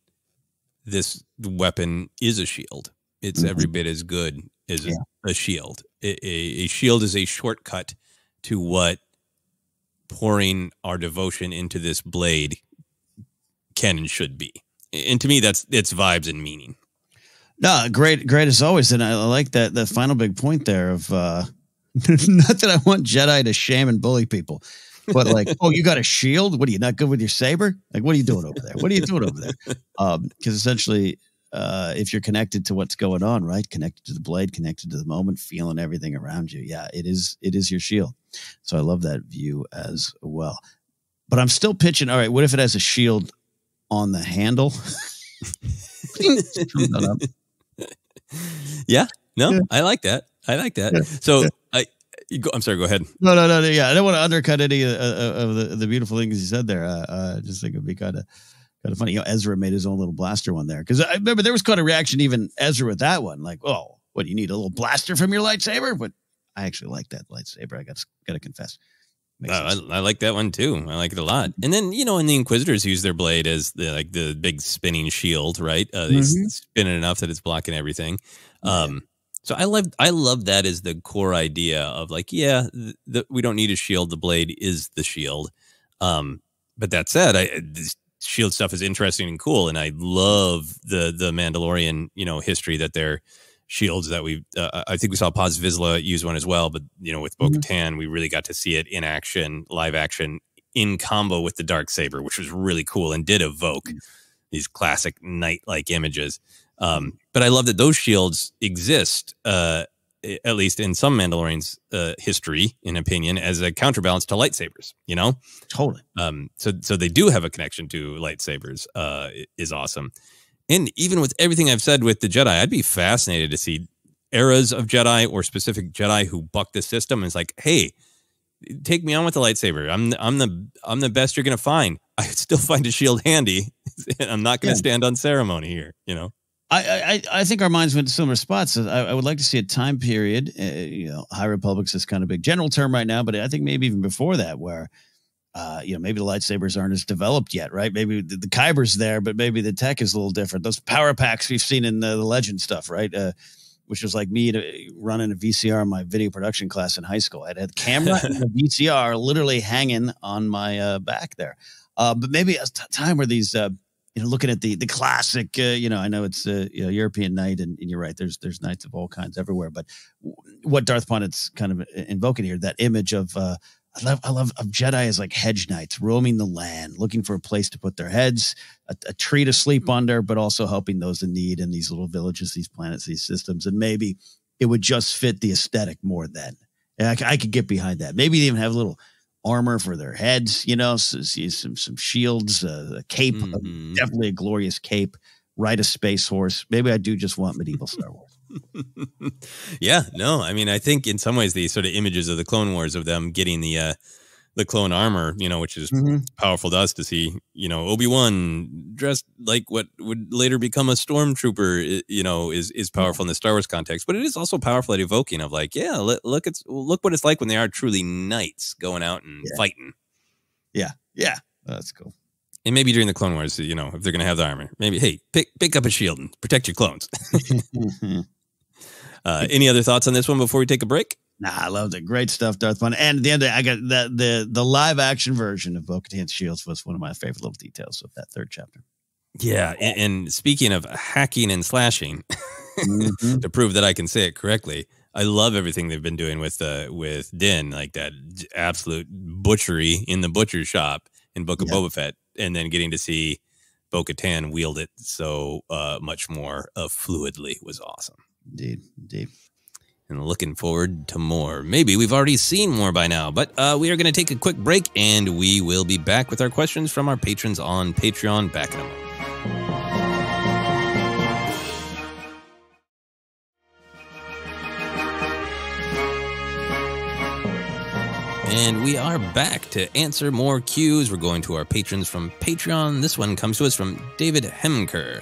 this weapon is a shield. It's mm-hmm. every bit as good as yeah. a, a, shield. A, a, shield is a shortcut to what pouring our devotion into this blade can and should be. And to me, that's it's vibes and meaning. No, great, great as always. And I like that the final big point there of uh not that I want Jedi to shame and bully people, but like, oh, you got a shield? What are you not good with your saber? Like, what are you doing over there? What are you doing over there? Um, because essentially, uh, if you're connected to what's going on, right, connected to the blade, connected to the moment, feeling everything around you, yeah, it is it is your shield. So I love that view as well. But I'm still pitching. All right, what if it has a shield on the handle? yeah, no, yeah. I like that. I like that. Yeah. So yeah. I Go, I'm sorry. Go ahead. No, no, no, no. Yeah, I don't want to undercut any of, of the, the beautiful things you said there. Uh, uh, just think it'd be kind of kind of funny. You know, Ezra made his own little blaster one there because I remember there was quite a reaction even Ezra with that one. Like, oh, what do you need a little blaster from your lightsaber? But I actually like that lightsaber. I got got to confess. Uh, I, I, like that one too. I like it a lot. And then you know, and the Inquisitors use their blade as the like the big spinning shield, right? Uh, they mm-hmm. spin it enough that it's blocking everything. Um, so I love I love that as the core idea of like, yeah, the, we don't need a shield. The blade is the shield. Um, but that said, I this shield stuff is interesting and cool, and I love the the Mandalorian you know history that they're shields that we uh, I think we saw Paz Vizsla use one as well, but you know with Bo Katan mm-hmm. we really got to see it in action, live action, in combo with the dark saber, which was really cool and did evoke mm-hmm. these classic knight like images. Um, but I love that those shields exist, uh, at least in some Mandalorians' uh, history, in opinion, as a counterbalance to lightsabers. You know, totally. Um, so so they do have a connection to lightsabers. Uh, is awesome. And even with everything I've said with the Jedi, I'd be fascinated to see eras of Jedi or specific Jedi who buck the system and is like, hey, take me on with the lightsaber. I'm the, I'm the I'm the best you're gonna find. I still find a shield handy. I'm not gonna yeah. stand on ceremony here. You know. I, I, I think our minds went to similar spots. I, I would like to see a time period. Uh, you know, High Republic's this kind of big general term right now, but I think maybe even before that, where uh, you know, maybe the lightsabers aren't as developed yet, right? Maybe the, the Kyber's there, but maybe the tech is a little different. Those power packs we've seen in the, the Legend stuff, right? Uh, which was like me to, running a VCR in my video production class in high school. I had a camera and a VCR literally hanging on my uh, back there. Uh, but maybe a time where these, uh, you know, looking at the the classic, uh, you know, I know it's you know, European knight, and, and, you're right. There's there's knights of all kinds everywhere. But what Darth Pundit's kind of invoking here, that image of uh, I love, I love of Jedi as like hedge knights roaming the land, looking for a place to put their heads, a, a, tree to sleep under, but also helping those in need in these little villages, these planets, these systems. And maybe it would just fit the aesthetic more then. I, I could get behind that. Maybe they even have a little armor for their heads, you know, so, some some shields, uh, a cape, mm-hmm. definitely a glorious cape. Ride a space horse. Maybe I do just want medieval Star Wars. Yeah, no, I mean, I think in some ways the sort of images of the Clone Wars of them getting the uh, the clone armor, you know, which is mm-hmm. powerful to us to see, you know, Obi Wan dressed like what would later become a stormtrooper, you know, is is powerful in the Star Wars context. But it is also powerful at evoking of like, yeah, look, it's look what it's like when they are truly knights going out and yeah. fighting. Yeah, yeah, that's cool. And maybe during the Clone Wars, you know, if they're going to have the armor, maybe hey, pick pick up a shield and protect your clones. Uh, any other thoughts on this one before we take a break? Nah, I loved it. Great stuff, Darth Fun. And at the end, of the, I got the the the live action version of Bo-Katan's Shields was one of my favorite little details of that third chapter. Yeah, and, and speaking of hacking and slashing, mm-hmm. to prove that I can say it correctly, I love everything they've been doing with uh with Din, like that absolute butchery in the butcher shop in Book of Boba Fett, and then getting to see Bo Katan wield it so uh, much more uh, fluidly was awesome. Indeed, indeed. And looking forward to more. Maybe we've already seen more by now, but uh, we are going to take a quick break and we will be back with our questions from our patrons on Patreon back in a moment. And we are back to answer more cues. We're going to our patrons from Patreon. This one comes to us from David Hemker.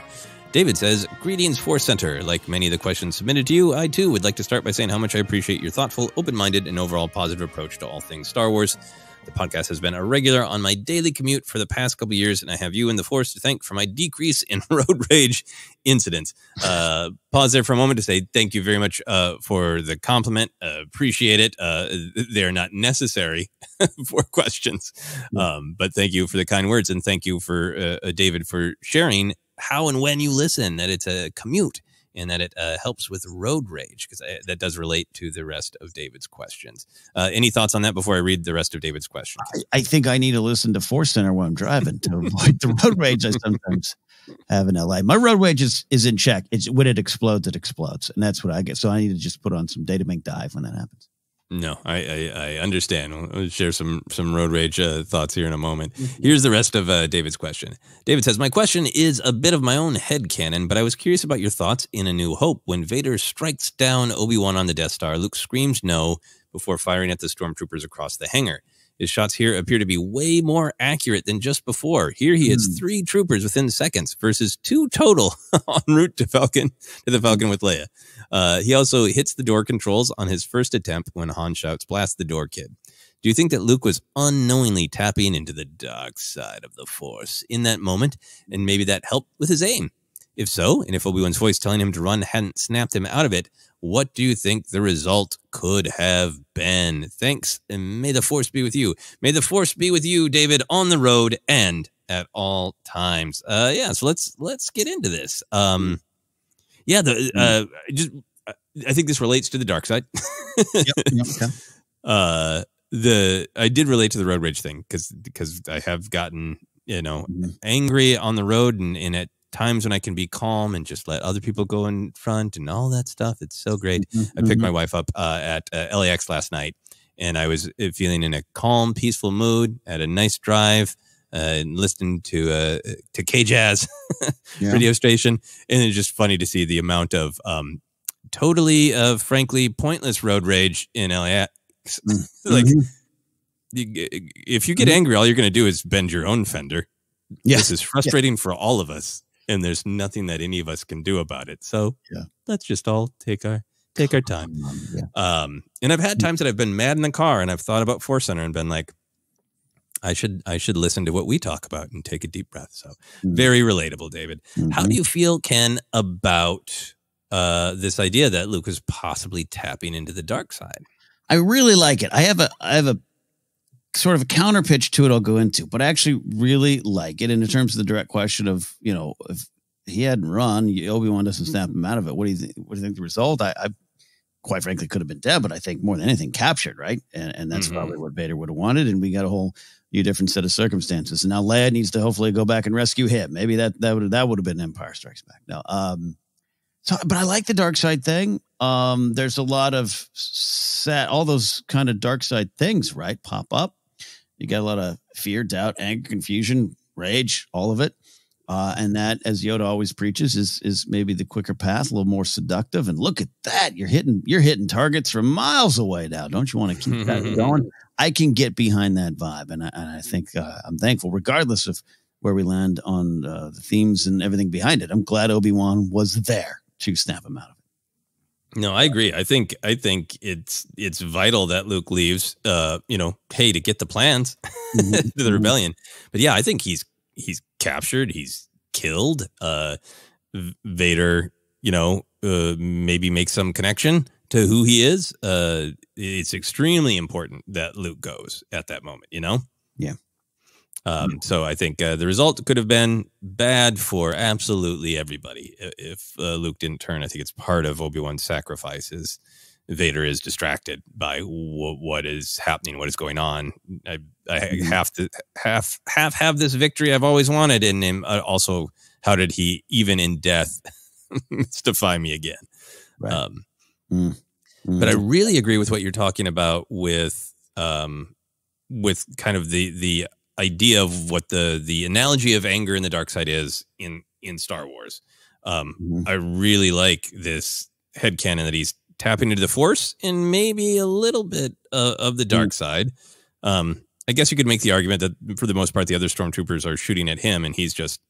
David says, Greetings, Force Center. Like many of the questions submitted to you, I too would like to start by saying how much I appreciate your thoughtful, open minded, and overall positive approach to all things Star Wars. The podcast has been a regular on my daily commute for the past couple years, and I have you and the Force to thank for my decrease in road rage incidents. Uh, pause there for a moment to say thank you very much uh, for the compliment. Uh, appreciate it. Uh, they're not necessary for questions, um, but thank you for the kind words, and thank you for uh, uh, David for sharing how and when you listen, that it's a commute and that it uh, helps with road rage because that does relate to the rest of David's questions. Uh, any thoughts on that before I read the rest of David's questions? I, I think I need to listen to Force Center while I'm driving to avoid the road rage I sometimes have in LA. My road rage is, is in check. It's when it explodes, it explodes, and that's what I get. So I need to just put on some data bank dive when that happens. No, I, I, I understand. We'll share some some road rage uh, thoughts here in a moment. Mm-hmm. Here's the rest of uh, David's question. David says, "My question is a bit of my own head canon, but I was curious about your thoughts in A New Hope when Vader strikes down Obi Wan on the Death Star. Luke screams no before firing at the stormtroopers across the hangar. His shots here appear to be way more accurate than just before. Here he hits mm. three troopers within seconds versus two total en route to Falcon to the Falcon with Leia. Uh, he also hits the door controls on his first attempt when Han shouts, "Blast the door, kid." Do you think that Luke was unknowingly tapping into the dark side of the Force in that moment, and maybe that helped with his aim? If so, and if Obi Wan's voice telling him to run hadn't snapped him out of it, what do you think the result could have been? Thanks, and may the force be with you. May the force be with you, David, on the road and at all times. Uh, yeah, so let's let's get into this. Um, yeah, the hmm. uh, just I think this relates to the dark side. yep, yep, okay. Uh, the I did relate to the road rage thing because because I have gotten you know mm-hmm. angry on the road and, and at times when I can be calm and just let other people go in front and all that stuff. It's so great. Mm-hmm. I picked my wife up uh, at uh, LAX last night, and I was uh, feeling in a calm, peaceful mood. Had a nice drive. Uh, and listening to uh, to K Jazz Yeah. radio station, and it's just funny to see the amount of um, totally, uh, frankly, pointless road rage in LAX. like, Mhm. you- if you get angry, all you're going to do is bend your own fender. Yeah. This is frustrating for all of us, and there's nothing that any of us can do about it. So Yeah. let's just all take our take our time. Um, yeah. Um, and I've had times that I've been mad in the car, and I've thought about Force Center and been like, I should I should listen to what we talk about and take a deep breath. So Mhm. very relatable, David. How Mhm. do you feel, Ken, about uh, this idea that Luke is possibly tapping into the dark side? I really like it. I have a I have a sort of a counter pitch to it I'll go into, but I actually really like it. And in terms of the direct question of, you know, if he hadn't run, Obi Wan doesn't snap him out of it. What do you think? What do you think the result? I, I quite frankly could have been dead, but I think more than anything captured, right? And, and that's Mhm. probably what Vader would have wanted. And we got a whole new different set of circumstances. And now Leia needs to hopefully go back and rescue him. Maybe that that would that would have been Empire Strikes Back. No, um, so but I like the dark side thing. Um, there's a lot of set all those kind of dark side things, right? Pop up. You got a lot of fear, doubt, anger, confusion, rage, all of it. Uh, and that, as Yoda always preaches, is is maybe the quicker path, a little more seductive. And look at that, you're hitting you're hitting targets from miles away now. Don't you want to keep that going? I can get behind that vibe, and I, and I think uh, I'm thankful, regardless of where we land on uh, the themes and everything behind it. I'm glad Obi Wan was there to snap him out of it. No, I agree. I think I think it's it's vital that Luke leaves. Uh, you know, hey, to get the plans to the Mhm. rebellion. But yeah, I think he's he's captured. He's killed. Uh, Vader, you know, uh, maybe make some connection to who he is. Uh, it's extremely important that Luke goes at that moment. You know. Yeah. Um, so I think uh, the result could have been bad for absolutely everybody if uh, Luke didn't turn. I think it's part of Obi Wan's sacrifices. Vader is distracted by w- what is happening, what is going on. I, I Mhm. have to have have have this victory I've always wanted in him. Uh, also, how did he even in death mystify me again? Right. Um, Mm. but I really agree with what you're talking about with um, with kind of the the idea of what the the analogy of anger in the dark side is in in Star Wars. Um, Mhm. I really like this headcanon that he's tapping into the force and maybe a little bit uh, of the dark side. Um, I guess you could make the argument that for the most part, the other stormtroopers are shooting at him and he's just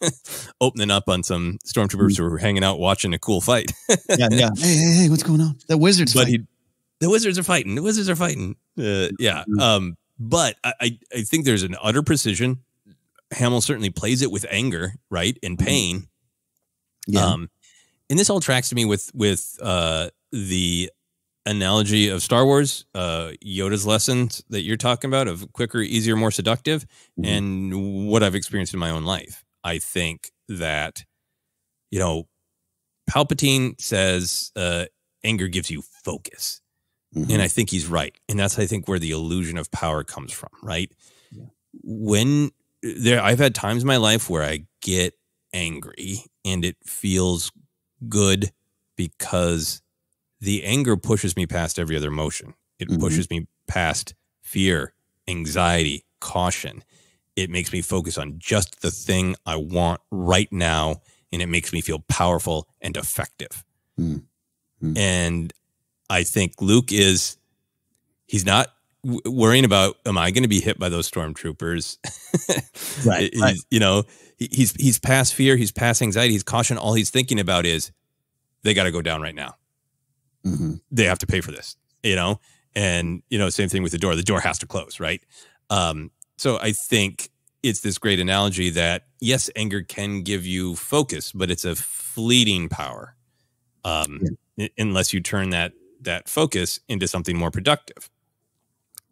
opening up on some stormtroopers who are hanging out watching a cool fight. yeah, yeah. Hey, hey, hey, what's going on? The wizards. but he, the wizards are fighting. The wizards are fighting. Uh, yeah. Mhm. Um, but I, I, think there's an utter precision. Hamill certainly plays it with anger, right, and Mhm. pain. yeah. Um, and this all tracks to me with with uh, the analogy of Star Wars, uh, Yoda's lessons that you're talking about of quicker, easier, more seductive, Mhm. and what I've experienced in my own life. I think that you know, Palpatine says uh, anger gives you focus. Mhm. And I think he's right. And that's, I think, where the illusion of power comes from, right? Yeah. When there, I've had times in my life where I get angry and it feels good because the anger pushes me past every other emotion. It Mhm. pushes me past fear, anxiety, caution. It makes me focus on just the thing I want right now. And it makes me feel powerful and effective. Mm. Mm. And I think Luke is, he's not w- worrying about, am I going to be hit by those stormtroopers? Right, right. You know, he's, he's past fear, he's past anxiety, he's caution. All he's thinking about is they got to go down right now. Mhm. They have to pay for this, you know? And, you know, same thing with the door. The door has to close, right? Um, so I think it's this great analogy that yes, anger can give you focus, but it's a fleeting power. Um, i- unless you turn that that focus into something more productive.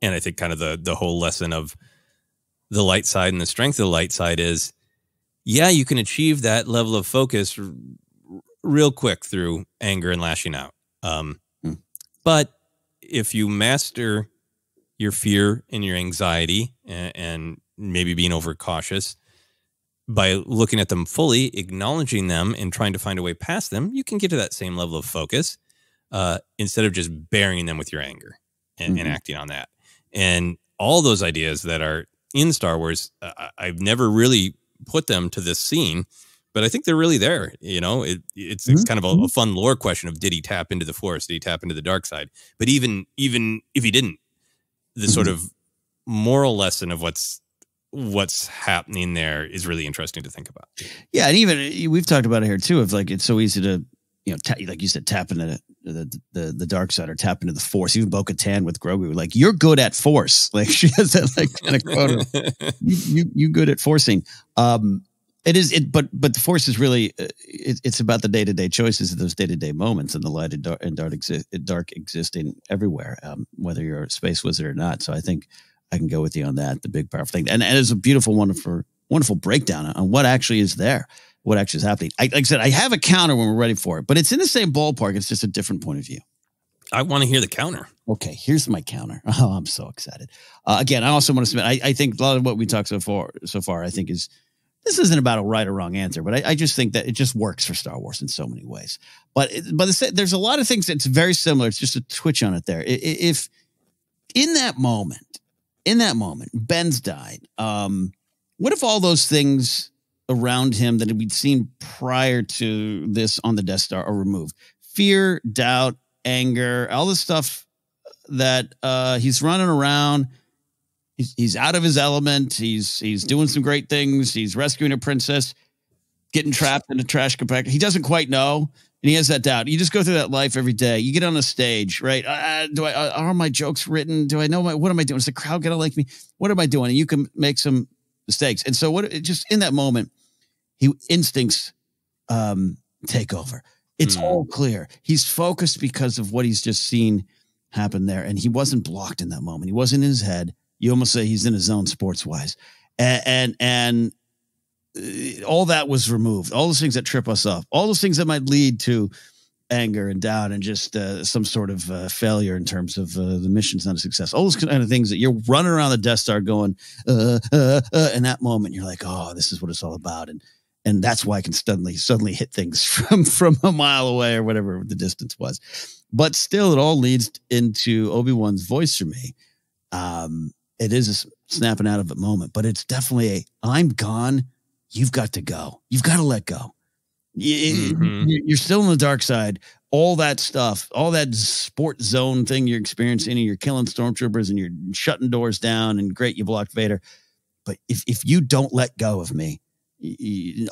And I think kind of the the whole lesson of the light side and the strength of the light side is yeah, you can achieve that level of focus r- real quick through anger and lashing out. Um, Hmm. But if you master your fear and your anxiety and, and maybe being overcautious, by looking at them fully, acknowledging them, and trying to find a way past them, you can get to that same level of focus uh, instead of just burying them with your anger and, Mhm. and acting on that. And all those ideas that are in Star Wars, uh, I've never really put them to this scene, but I think they're really there. You know, it, it's, it's Mhm. kind of a, a fun lore question of did he tap into the Force? Did he tap into the dark side? But even even if he didn't, the sort of moral lesson of what's what's happening there is really interesting to think about. Yeah, and even uh, we've talked about it here too. Of like, it's so easy to, you know, ta- like you said, tap into the, the the dark side or tap into the force. Even Bo Katan with Grogu, like you're good at force. Like she has that like kind of quote. you, you you good at forcing. Um, it is it, but but the force is really uh, it, it's about the day to day choices of those day to day moments and the light and dark and dark, exi- dark existing everywhere, um, whether you're a space wizard or not. So I think I can go with you on that. The big powerful thing, and, and it's a beautiful, wonderful, wonderful breakdown on what actually is there, what actually is happening. I, like I said, I have a counter when we're ready for it, but it's in the same ballpark. It's just a different point of view. I want to hear the counter. Okay, here's my counter. Oh, I'm so excited. Uh, again, I also want to submit. I, I think a lot of what we talked so far, so far, I think is this isn't about a right or wrong answer, but I, I just think that it just works for Star Wars in so many ways. But but the, there's a lot of things that's very similar. It's just a twitch on it there. If in that moment, in that moment, Ben's died. Um, what if all those things around him that we'd seen prior to this on the Death Star are removed? Fear, doubt, anger, all the stuff that uh, he's running around. He's, he's out of his element. He's he's doing some great things. He's rescuing a princess, getting trapped in a trash compactor. He doesn't quite know, and he has that doubt. You just go through that life every day. You get on a stage, right? Uh, do I uh, are my jokes written? Do I know my what am I doing? Is the crowd gonna like me? What am I doing? And you can make some mistakes. And so what? It just in that moment, he instincts um, take over. It's Hmm. all clear. He's focused because of what he's just seen happen there, and he wasn't blocked in that moment. He wasn't in his head. You almost say he's in his zone sports wise, and and, and uh, all that was removed. All those things that trip us up, all those things that might lead to anger and doubt and just uh, some sort of uh, failure in terms of uh, the mission's not a success. All those kind of things that you're running around the Death Star going, uh, uh, uh, in that moment, you're like, oh, this is what it's all about, and and that's why I can suddenly suddenly hit things from from a mile away or whatever the distance was. But still, it all leads into Obi Wan's voice for me. Um, it is a snapping out of it moment, but it's definitely a I'm gone. You've got to go. You've got to let go. Mhm. you- You're still on the dark side. All that stuff, all that sport zone thing you're experiencing, and you're killing stormtroopers and you're shutting doors down, and great, you blocked Vader. But if if you don't let go of me,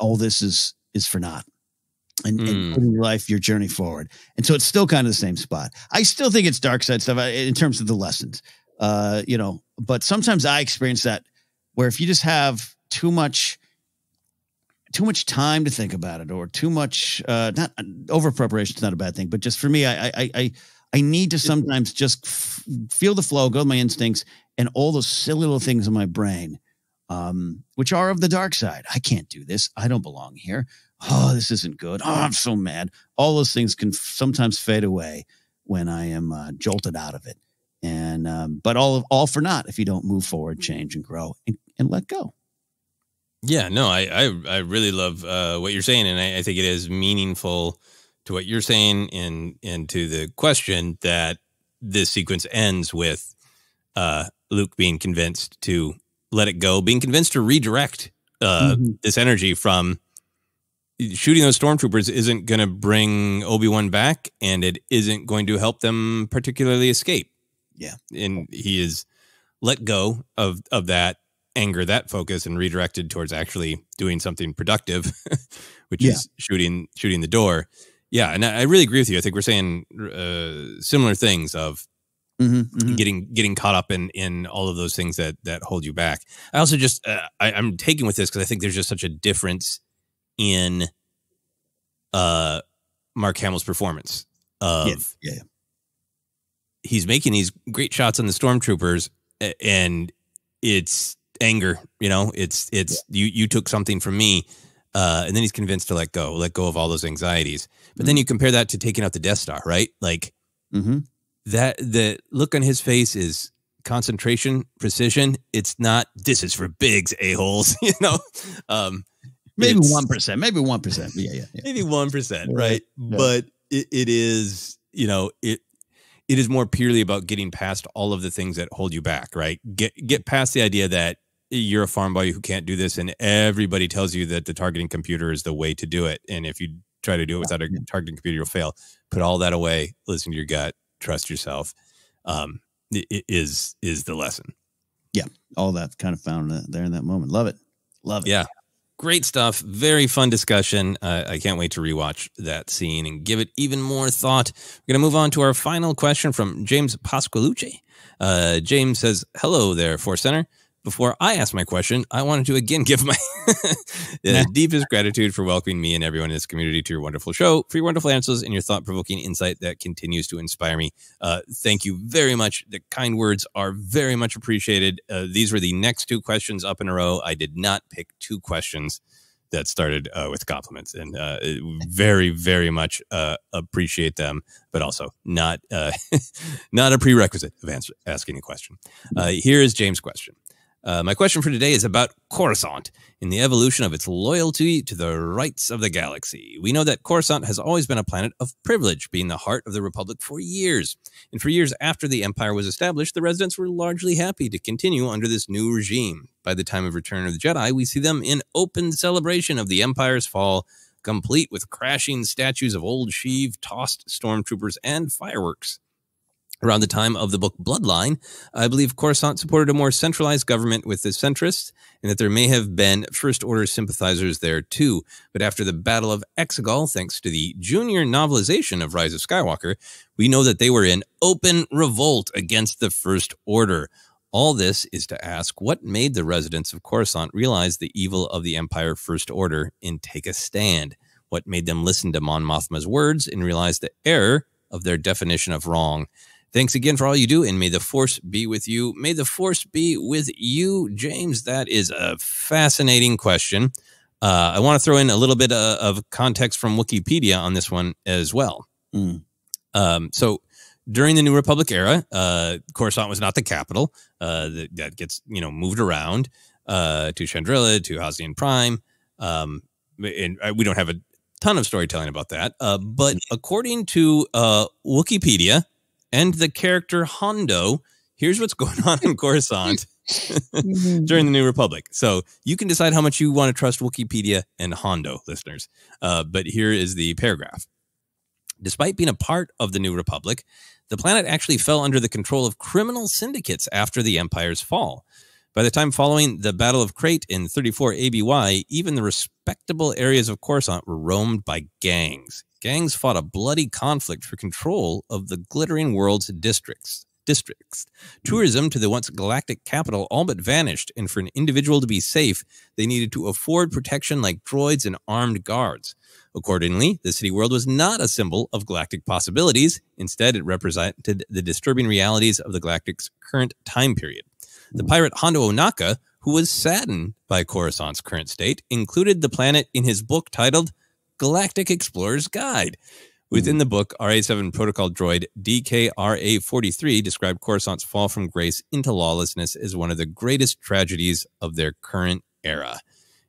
all this is is for naught. And, and Mm. in your life, your journey forward. And so it's still kind of the same spot. I still think it's dark side stuff uh, in terms of the lessons, uh, you know. But sometimes I experience that where if you just have too much, too much time to think about it, or too much, uh, not over preparation is not a bad thing, but just for me, I, I, I, I need to sometimes just f- feel the flow, go with my instincts, and all those silly little things in my brain, um, which are of the dark side. I can't do this. I don't belong here. Oh, this isn't good. Oh, I'm so mad. All those things can sometimes fade away when I am uh, jolted out of it. And um, but all all for naught if you don't move forward, change, and grow, and, and let go. Yeah, no, I I, I really love uh, what you're saying, and I, I think it is meaningful to what you're saying, and and to the question that this sequence ends with uh, Luke being convinced to let it go, being convinced to redirect uh, Mhm. this energy from shooting those stormtroopers isn't going to bring Obi Wan back, and it isn't going to help them particularly escape. Yeah. and he is let go of of that anger, that focus, and redirected towards actually doing something productive, which Yeah. is shooting shooting the door. Yeah, and I I really agree with you. I think we're saying uh, similar things of Mm-hmm, mm-hmm. getting getting caught up in in all of those things that that hold you back. I also just uh, I, I'm taking with this because I think there's just such a difference in uh Mark Hamill's performance of Yeah, yeah, yeah. He's making these great shots on the stormtroopers and it's anger you know it's it's you you took something from me uh and then he's convinced to let go let go of all those anxieties but then you compare that to taking out the death star right like Mm-hmm. that the look on his face is concentration precision it's not this is for Biggs a-holes you know um maybe one percent, maybe one percent. Yeah, yeah, yeah. maybe one percent, Yeah. right? Yeah. But it, it is, you know, it it is more purely about getting past all of the things that hold you back, right? Get get past the idea that you're a farm boy who can't do this, and everybody tells you that the targeting computer is the way to do it, and if you try to do it without a targeting computer, you'll fail. Put all that away. Listen to your gut. Trust yourself. Um, is is the lesson. Yeah, all that kind of found uh, there in that moment. Love it, love it. Yeah. Great stuff. Very fun discussion. Uh, I can't wait to rewatch that scene and give it even more thought. We're going to move on to our final question from James Pasqualucci. Uh, James says, Hello there, Force Center. Before I ask my question, I wanted to again give my uh, deepest gratitude for welcoming me and everyone in this community to your wonderful show, for your wonderful answers and your thought provoking insight that continues to inspire me. Uh, thank you very much. The kind words are very much appreciated. Uh, these were the next two questions up in a row. I did not pick two questions that started uh, with compliments and uh, very, very much uh, appreciate them, but also not uh, not a prerequisite of answer, asking a question. Uh, here is James' question. Uh, my question for today is about Coruscant in the evolution of its loyalty to the rights of the galaxy. We know that Coruscant has always been a planet of privilege, being the heart of the Republic for years. And for years after the Empire was established, the residents were largely happy to continue under this new regime. By the time of Return of the Jedi, we see them in open celebration of the Empire's fall, complete with crashing statues of old Sheev, tossed stormtroopers, and fireworks. Around the time of the book Bloodline, I believe Coruscant supported a more centralized government with the centrists, and that there may have been First Order sympathizers there too. But after the Battle of Exegol, thanks to the junior novelization of Rise of Skywalker, we know that they were in open revolt against the First Order. All this is to ask what made the residents of Coruscant realize the evil of the Empire First Order and take a stand? What made them listen to Mon Mothma's words and realize the error of their definition of wrong? Thanks again for all you do, and may the force be with you. May the force be with you, James. That is a fascinating question. Uh, I want to throw in a little bit uh, of context from Wikipedia on this one as well. Mm. Um, so during the New Republic era, uh, Coruscant was not the capital. Uh, that, that gets you know moved around uh, to Chandrila, to Hosnian Prime, um, and we don't have a ton of storytelling about that. Uh, but according to uh, Wikipedia and the character Hondo, here's what's going on in Coruscant during the New Republic. So you can decide how much you want to trust Wikipedia and Hondo, listeners. Uh, but here is the paragraph. Despite being a part of the New Republic, the planet actually fell under the control of criminal syndicates after the Empire's fall. By the time following the Battle of Crait in 34 ABY, even the respectable areas of Coruscant were roamed by gangs. Gangs fought a bloody conflict for control of the glittering world's districts. Districts. Hmm. Tourism to the once galactic capital all but vanished, and for an individual to be safe, they needed to afford protection like droids and armed guards. Accordingly, the city world was not a symbol of galactic possibilities. Instead, it represented the disturbing realities of the galactic's current time period. The hmm. pirate Hondo Ohnaka, who was saddened by Coruscant's current state, included the planet in his book titled Galactic Explorer's Guide. Within hmm. the book, RA7 protocol droid DKRA 43 described Coruscant's fall from grace into lawlessness as one of the greatest tragedies of their current era.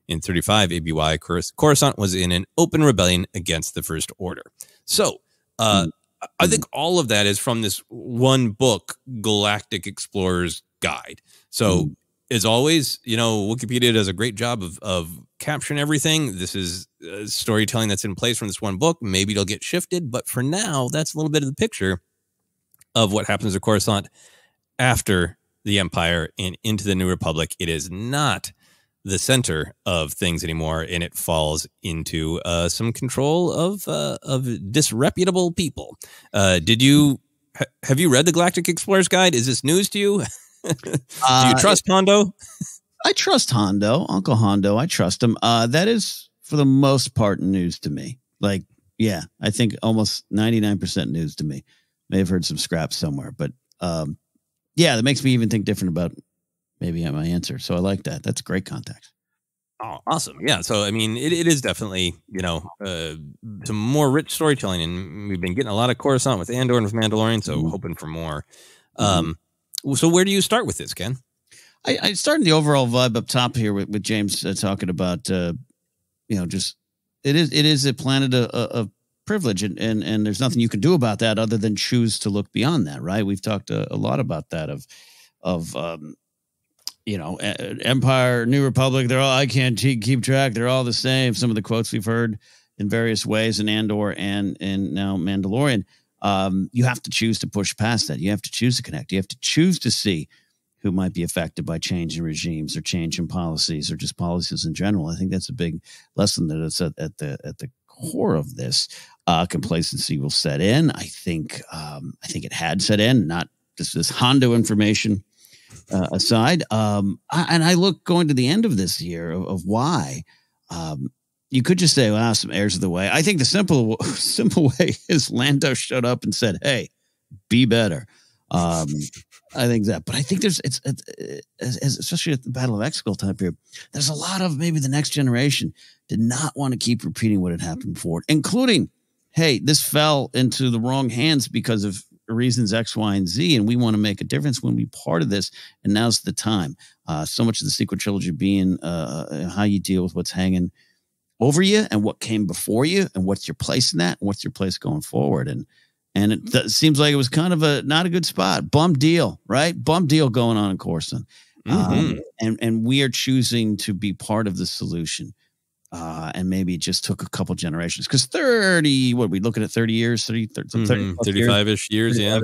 In 35 ABY, Corus- Coruscant was in an open rebellion against the First Order. So, uh, hmm. I think hmm. all of that is from this one book, Galactic Explorer's Guide. So, as always, you know, Wikipedia does a great job of, of capturing everything. This is storytelling that's in place from this one book. Maybe it'll get shifted, but for now, that's a little bit of the picture of what happens to Coruscant after the Empire and into the New Republic. It is not the center of things anymore, and it falls into uh, some control of uh, of disreputable people. Uh, did you ha- have you read the Galactic Explorer's Guide? Is this news to you? Do you Uh, trust Hondo? I trust Hondo, Uncle Hondo. I trust him. Uh, that is for the most part news to me. Like, yeah, I think almost 99% news to me. May have heard some scraps somewhere, but um, yeah, that makes me even think different about maybe my answer. So I like that. That's great context. Oh, awesome. Yeah. So, I mean, it, it is definitely, you know, uh, some more rich storytelling. And we've been getting a lot of Coruscant with Andor and with Mandalorian. So, Mhm. hoping for more. Mhm. Um, so, where do you start with this, Ken? I, I in the overall vibe up top here with, with James uh, talking about uh, you know, just it is it is a planet of, of privilege, and, and and there's nothing you can do about that other than choose to look beyond that, right? We've talked a, a lot about that of of um, you know, Empire, New Republic. They're all I can't keep track. They're all the same. Some of the quotes we've heard in various ways in Andor and and now Mandalorian. Um, you have to choose to push past that. You have to choose to connect. You have to choose to see who might be affected by change in regimes or change in policies or just policies in general. I think that's a big lesson that it's at, at the at the core of this. Uh, complacency will set in. I think um, I think it had set in. Not just this Hondo information uh, aside. Um, I, and I look going to the end of this year of, of why. Um, you could just say, "Well, some heirs of the way." I think the simple simple way is Lando showed up and said, "Hey, be better." Um, I think that, but I think there's it's, it's, especially at the Battle of Exegol time period. There's a lot of maybe the next generation did not want to keep repeating what had happened before, including, hey, this fell into the wrong hands because of reasons X, Y, and Z, and we want to make a difference when we part of this, and now's the time. Uh, so much of the sequel trilogy being uh, how you deal with what's hanging over you and what came before you, and what's your place in that, and what's your place going forward, and and it th- seems like it was kind of a not a good spot. Bum deal, right? Bum deal going on in Coruscant. Um, mm-hmm. Um, and and we are choosing to be part of the solution. Uh, and maybe it just took a couple generations because 30 what we looking at 30 years 30, 30 mm-hmm. 35ish years, years yeah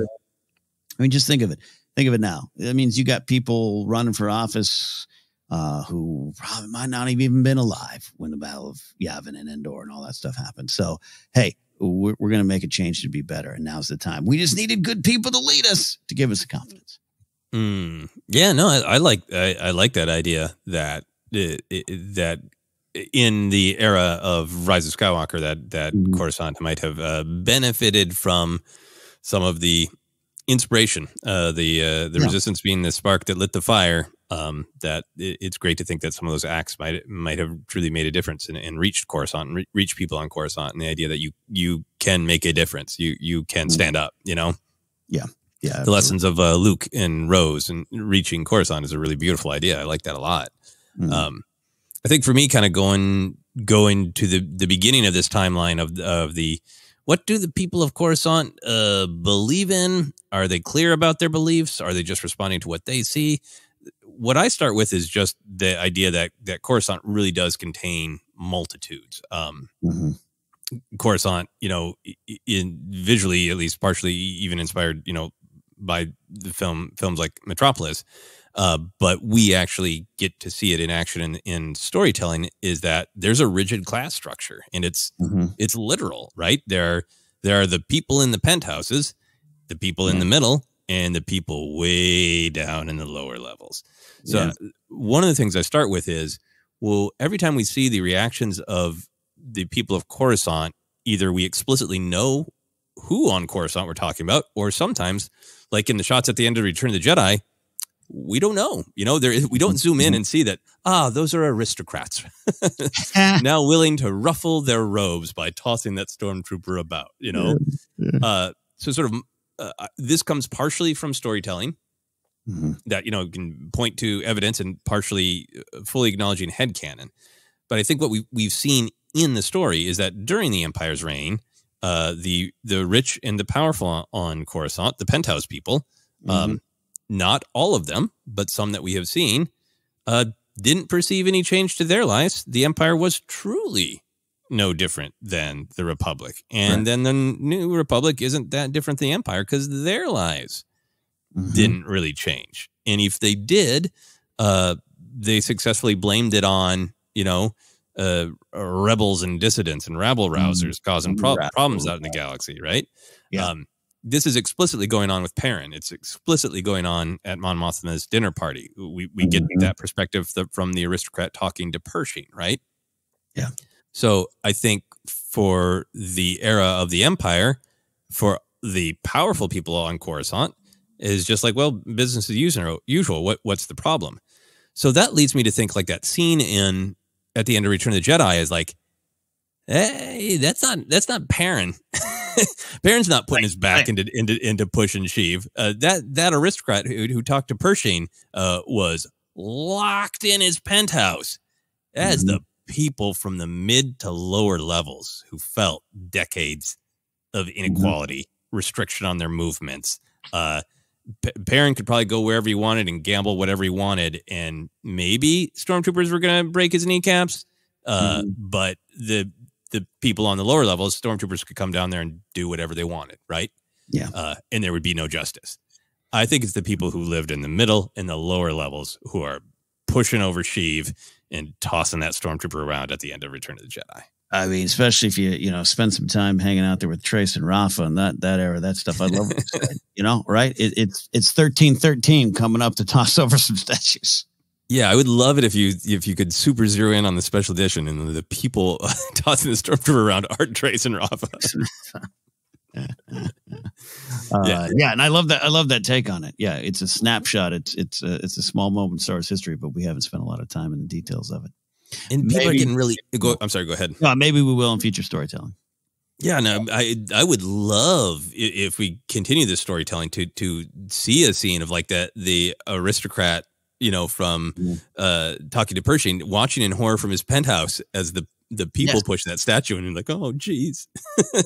i mean just think of it think of it now that means you got people running for office uh, who probably might not have even been alive when the battle of yavin and endor and all that stuff happened so hey we're, we're going to make a change to be better. And now's the time. We just needed good people to lead us to give us the confidence. Mm, yeah, no, I, I like I, I, like that idea that it, that in the era of Rise of Skywalker, that that mm-hmm. Coruscant might have uh, benefited from some of the inspiration, uh, the uh, the yeah. resistance being the spark that lit the fire, um, that it, it's great to think that some of those acts might might have truly made a difference and, and reached Coruscant and re- reached people on Coruscant, and the idea that you you can make a difference, you you can mm. stand up, you know. Yeah, yeah. Absolutely. The lessons of uh, Luke and Rose and reaching Coruscant is a really beautiful idea. I like that a lot. Mm. Um, I think for me, kind of going going to the the beginning of this timeline of of the what do the people of Coruscant uh, believe in? Are they clear about their beliefs? Are they just responding to what they see? what I start with is just the idea that that Coruscant really does contain multitudes. Um, mm-hmm. Coruscant, you know, in visually at least partially even inspired, you know, by the film films like Metropolis. Uh, but we actually get to see it in action in, in storytelling. Is that there's a rigid class structure, and it's mm-hmm. it's literal, right? There there are the people in the penthouses, the people yeah. in the middle, and the people way down in the lower levels. So yeah. one of the things I start with is, well, every time we see the reactions of the people of Coruscant, either we explicitly know who on Coruscant we're talking about, or sometimes, like in the shots at the end of Return of the Jedi, we don't know. You know, there we don't zoom in mm-hmm. and see that ah, those are aristocrats now willing to ruffle their robes by tossing that stormtrooper about. You know, uh, so sort of uh, uh, this comes partially from storytelling mm-hmm. that you know can point to evidence and partially uh, fully acknowledging head canon. But I think what we we've seen in the story is that during the Empire's reign, uh, the the rich and the powerful on Coruscant, the penthouse people, um, mm-hmm. Not all of them, but some that we have seen, uh, didn't perceive any change to their lives. The Empire was truly no different than the Republic. And right. then the New Republic isn't that different than the Empire because their lives mm-hmm. didn't really change. And if they did, uh, they successfully blamed it on, you know, uh, rebels and dissidents and rabble mm-hmm. rousers mm-hmm. causing pro- problems out in the galaxy, right? Yeah. Um, this is explicitly going on with Perrin. It's explicitly going on at Mon Mothma's dinner party. We we get mm-hmm. that perspective from the aristocrat talking to Pershing, right? Yeah. So I think for the era of the empire, for the powerful people on Coruscant, is just like, well, business as usual. Usual. What what's the problem? So that leads me to think like that scene in at the end of Return of the Jedi is like, hey, that's not that's not Perrin. Perrin's not putting right, his back right. into into into push and Sheev. Uh, that that aristocrat who who talked to Pershing uh, was locked in his penthouse. As mm-hmm. the people from the mid to lower levels who felt decades of Mm-hmm. inequality, restriction on their movements. Uh, P- Perrin could probably go wherever he wanted and gamble whatever he wanted, and maybe stormtroopers were going to break his kneecaps. Uh, Mhm. But the the people on the lower levels, stormtroopers could come down there and do whatever they wanted, right? Yeah. uh, and there would be no justice. I think it's the people who lived in the middle and the lower levels who are pushing over Sheev and tossing that stormtrooper around at the end of Return of the Jedi. I mean, especially if you you know spend some time hanging out there with Trace and Rafa and that that era, that stuff. I love you know, right? It, it's it's thirteen thirteen coming up to toss over some statues. Yeah, I would love it if you if you could super zero in on the special edition and the people tossing the stormtrooper around are Trace and Rafa. Uh, Yeah. yeah. and I love that. I love that take on it. Yeah, it's a snapshot. It's it's a, it's a small moment in Star Wars history, but we haven't spent a lot of time in the details of it. And people are Maybe- getting really. Go, I'm sorry. Go ahead. Uh, maybe we will in future storytelling. Yeah, no, I I would love if we continue this storytelling to to see a scene of like that the aristocrat, you know, from Mm. uh talking to Pershing, watching in horror from his penthouse as the the people Yes. push that statue and you're like, oh geez.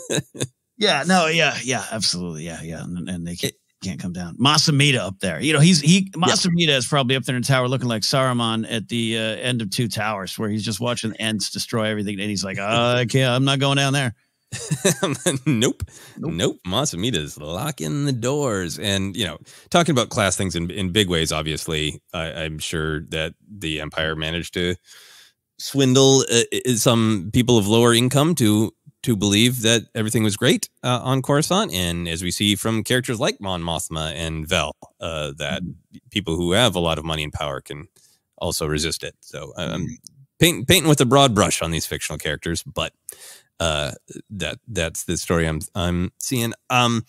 Yeah, no, yeah, yeah, absolutely, yeah, yeah, and, and they can't, can't come down. Mas Amedda up there, you know, he's he Mas Amedda is probably up there in the tower looking like Saruman at the uh, end of Two Towers, where he's just watching the Ents destroy everything, and he's like, uh, I can't, I'm not going down there. nope. Nope. Nope. Mas Amedda is locking the doors. And, you know, talking about class things in, in big ways, obviously, I, I'm sure that the Empire managed to swindle uh, uh, some people of lower income to to believe that everything was great uh, on Coruscant. And as we see from characters like Mon Mothma and Vel, uh, that people who have a lot of money and power can also resist it. So I'm painting, painting with a broad brush on these fictional characters, but uh that that's the story i'm i'm seeing. Um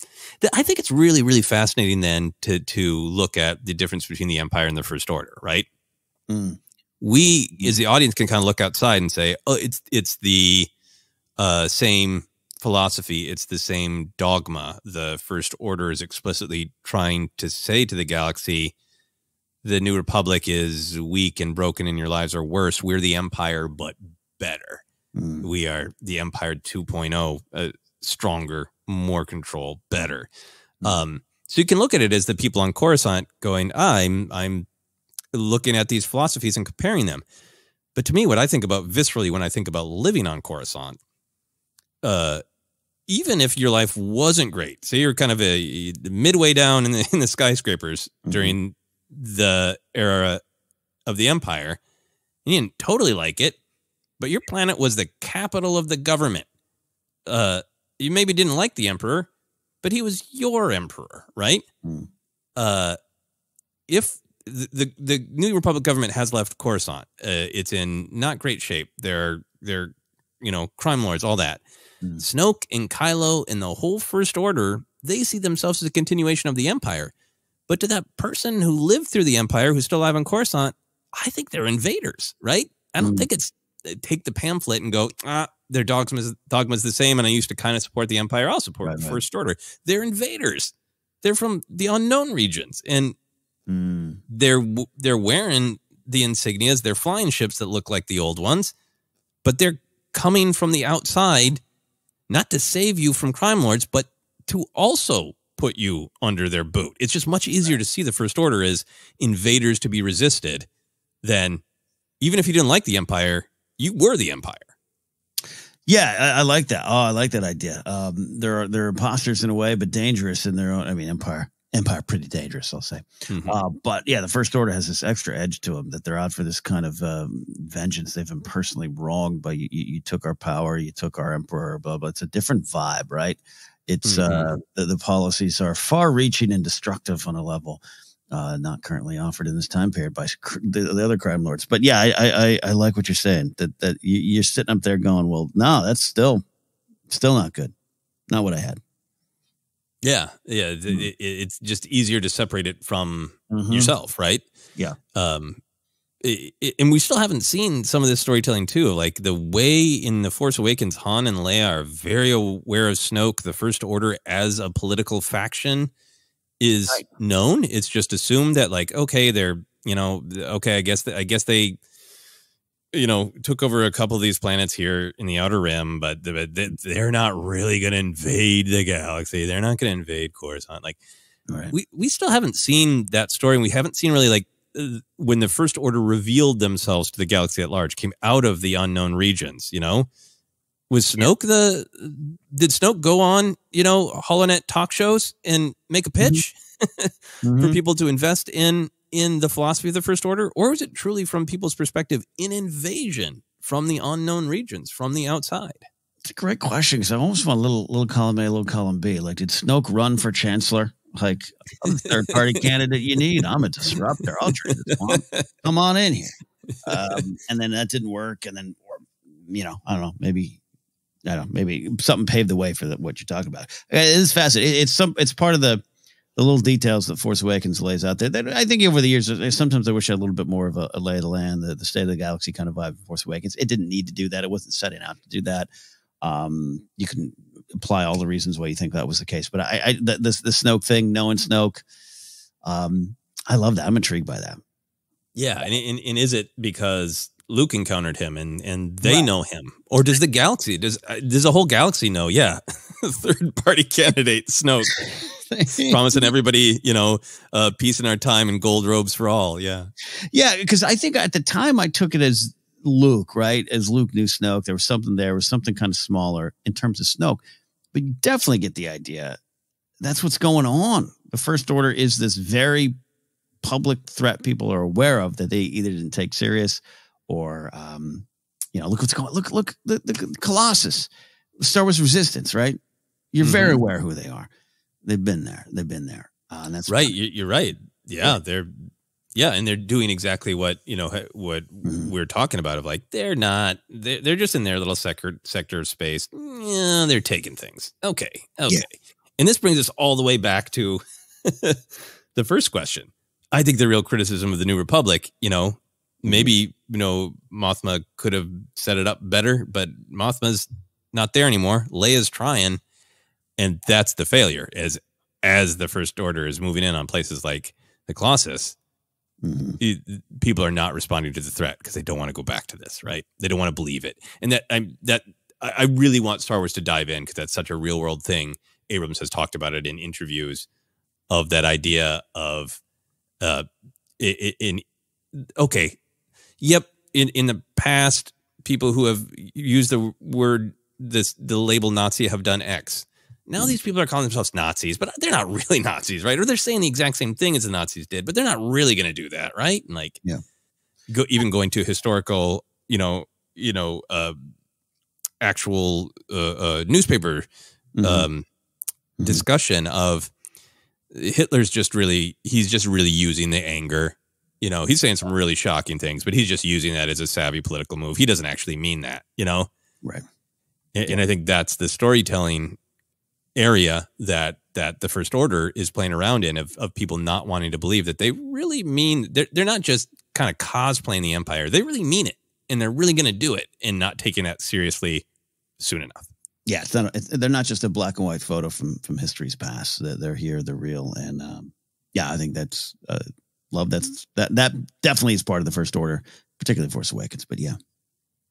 i think it's really really fascinating then to to look at the difference between the empire and the first order right? Mm. we as the audience can kind of look outside and say oh it's it's the uh same philosophy it's the same dogma the first order is explicitly trying to say to the galaxy the new republic is weak and broken and your lives are worse we're the empire but better Mm. we are the empire 2.0 uh, stronger more control better um so you can look at it as the people on coruscant going i'm i'm looking at these philosophies and comparing them but to me what i think about viscerally when i think about living on coruscant uh even if your life wasn't great say you're kind of a midway down in the in the skyscrapers Mhm. during the era of the empire and you didn't totally like it but your planet was the capital of the government. Uh, you maybe didn't like the emperor, but he was your emperor, right? Mm. Uh, if the, the the New Republic government has left Coruscant, uh, it's in not great shape. They're they're you know crime lords, all that. Mm. Snoke and Kylo and the whole First Order, they see themselves as a continuation of the Empire. But to that person who lived through the Empire, who's still alive on Coruscant, I think they're invaders, right? I don't Mm. think it's take the pamphlet and go, ah, their dogma's dogma's the same, and I used to kind of support the Empire. I'll support Right, the right. First Order. They're invaders. They're from the unknown regions, and Mm. they're they're wearing the insignias. They're flying ships that look like the old ones, but they're coming from the outside, not to save you from crime lords, but to also put you under their boot. It's just much easier to see the First Order as invaders to be resisted than even if you didn't like the Empire, you were the Empire. Yeah, I, I like that. Oh, I like that idea. Um, they're they're imposters in a way, but dangerous in their own. I mean, Empire, Empire, pretty dangerous, I'll say. Mhm. Uh, but yeah, the First Order has this extra edge to them that they're out for this kind of um, vengeance. They've been personally wronged by you, you. You took our power, you took our emperor, blah blah. It's a different vibe, right? It's uh, the, the policies are far-reaching and destructive on a level uh, not currently offered in this time period by the, the other crime lords. But yeah, I, I I- like what you're saying. That that you, you're sitting up there going, well, no, that's still still not good. Not what I had. yeah, yeah. Mhm. it- it's just easier to separate it from Mhm. yourself, right? Yeah. Um, i i and we still haven't seen some of this storytelling too. Like the way in the Force Awakens, Han and Leia are very aware of Snoke, the First Order, as a political faction is Right. known. It's just assumed that, like, okay, they're you know, okay, I guess I guess they you know, took over a couple of these planets here in the outer rim, but they're not really going to invade the galaxy. They're not going to invade Coruscant. Like, right. we we still haven't seen that story, and we haven't seen really like when the First Order revealed themselves to the galaxy at large, came out of the unknown regions. You know, was Snoke the did Snoke go on you know Holonet talk shows and make a pitch mm-hmm. for people to invest in in the philosophy of the First Order, or is it truly from people's perspective in invasion from the unknown regions from the outside? It's a great question because I almost want a little little column A, little column B. Like, did Snoke run for chancellor? Like, I'm the third party candidate you need. I'm a disruptor. I'll this Come on in here. Um, and then that didn't work. And then, or, you know, I don't know, maybe I don't know, maybe something paved the way for the, what you're talking about. It is fascinating. It's some, it's part of the, the little details that Force Awakens lays out there. That I think over the years, sometimes I wish I had a little bit more of a, a lay of the land, the, the, state of the galaxy kind of vibe Force Awakens. It didn't need to do that. It wasn't setting out to do that. Um, you can apply all the reasons why you think that was the case, but I, I the, the, the Snoke thing, knowing Snoke, um, I love that. I'm intrigued by that. Yeah, and, and, and is it because Luke encountered him and and they know him, or does the galaxy does uh, does the whole galaxy know? Yeah, third party candidate Snoke promising everybody you know uh, peace in our time and gold robes for all. Yeah, yeah, because I think at the time I took it as Luke, right? As Luke knew Snoke, there was something there, was something kind of smaller in terms of Snoke, but you definitely get the idea. That's what's going on. The First Order is this very public threat people are aware of that they either didn't take serious or um, you know, look what's going. Look, look, the, the Colossus, Star Wars Resistance, right? You're mm-hmm. very aware who they are. They've been there. They've been there. Uh, and that's right. You're right. Yeah, yeah, they're yeah, and they're doing exactly what you know what mm-hmm. we're talking about. Of like they're not they're, they're just in their little sector sector of space. Yeah, they're taking things. Okay, okay. Yeah. And this brings us all the way back to the first question. I think the real criticism of the New Republic, you know, maybe you know Mothma could have set it up better, but Mothma's not there anymore. Leia's trying, and that's the failure. As as the First Order is moving in on places like the Colossus, mm-hmm. it, people are not responding to the threat because they don't want to go back to this. Right? They don't want to believe it, and that I'm that I really want Star Wars to dive in because that's such a real world thing. Abrams has talked about it in interviews of that idea of uh in, in okay Yep. In in the past, people who have used the word this the label Nazi have done X. Now these people are calling themselves Nazis, but they're not really Nazis, right? Or they're saying the exact same thing as the Nazis did, but they're not really going to do that, right? And like, yeah, go, even going to historical, you know, you know, uh, actual uh, uh, newspaper mm-hmm. Um, mm-hmm. discussion of Hitler's just really he's just really using the anger you know, he's saying some really shocking things, but he's just using that as a savvy political move. He doesn't actually mean that, you know? Right. And, and I think that's the storytelling area that that the first order is playing around in of, of people not wanting to believe that they really mean they're, they're not just kind of cosplaying the empire they really mean it and they're really going to do it and not taking that seriously soon enough yeah it's not, it's, they're not just a black and white photo from from history's past they're, they're here they're real and um, yeah i think that's uh, love that's that that definitely is part of the first order, particularly Force Awakens. But yeah,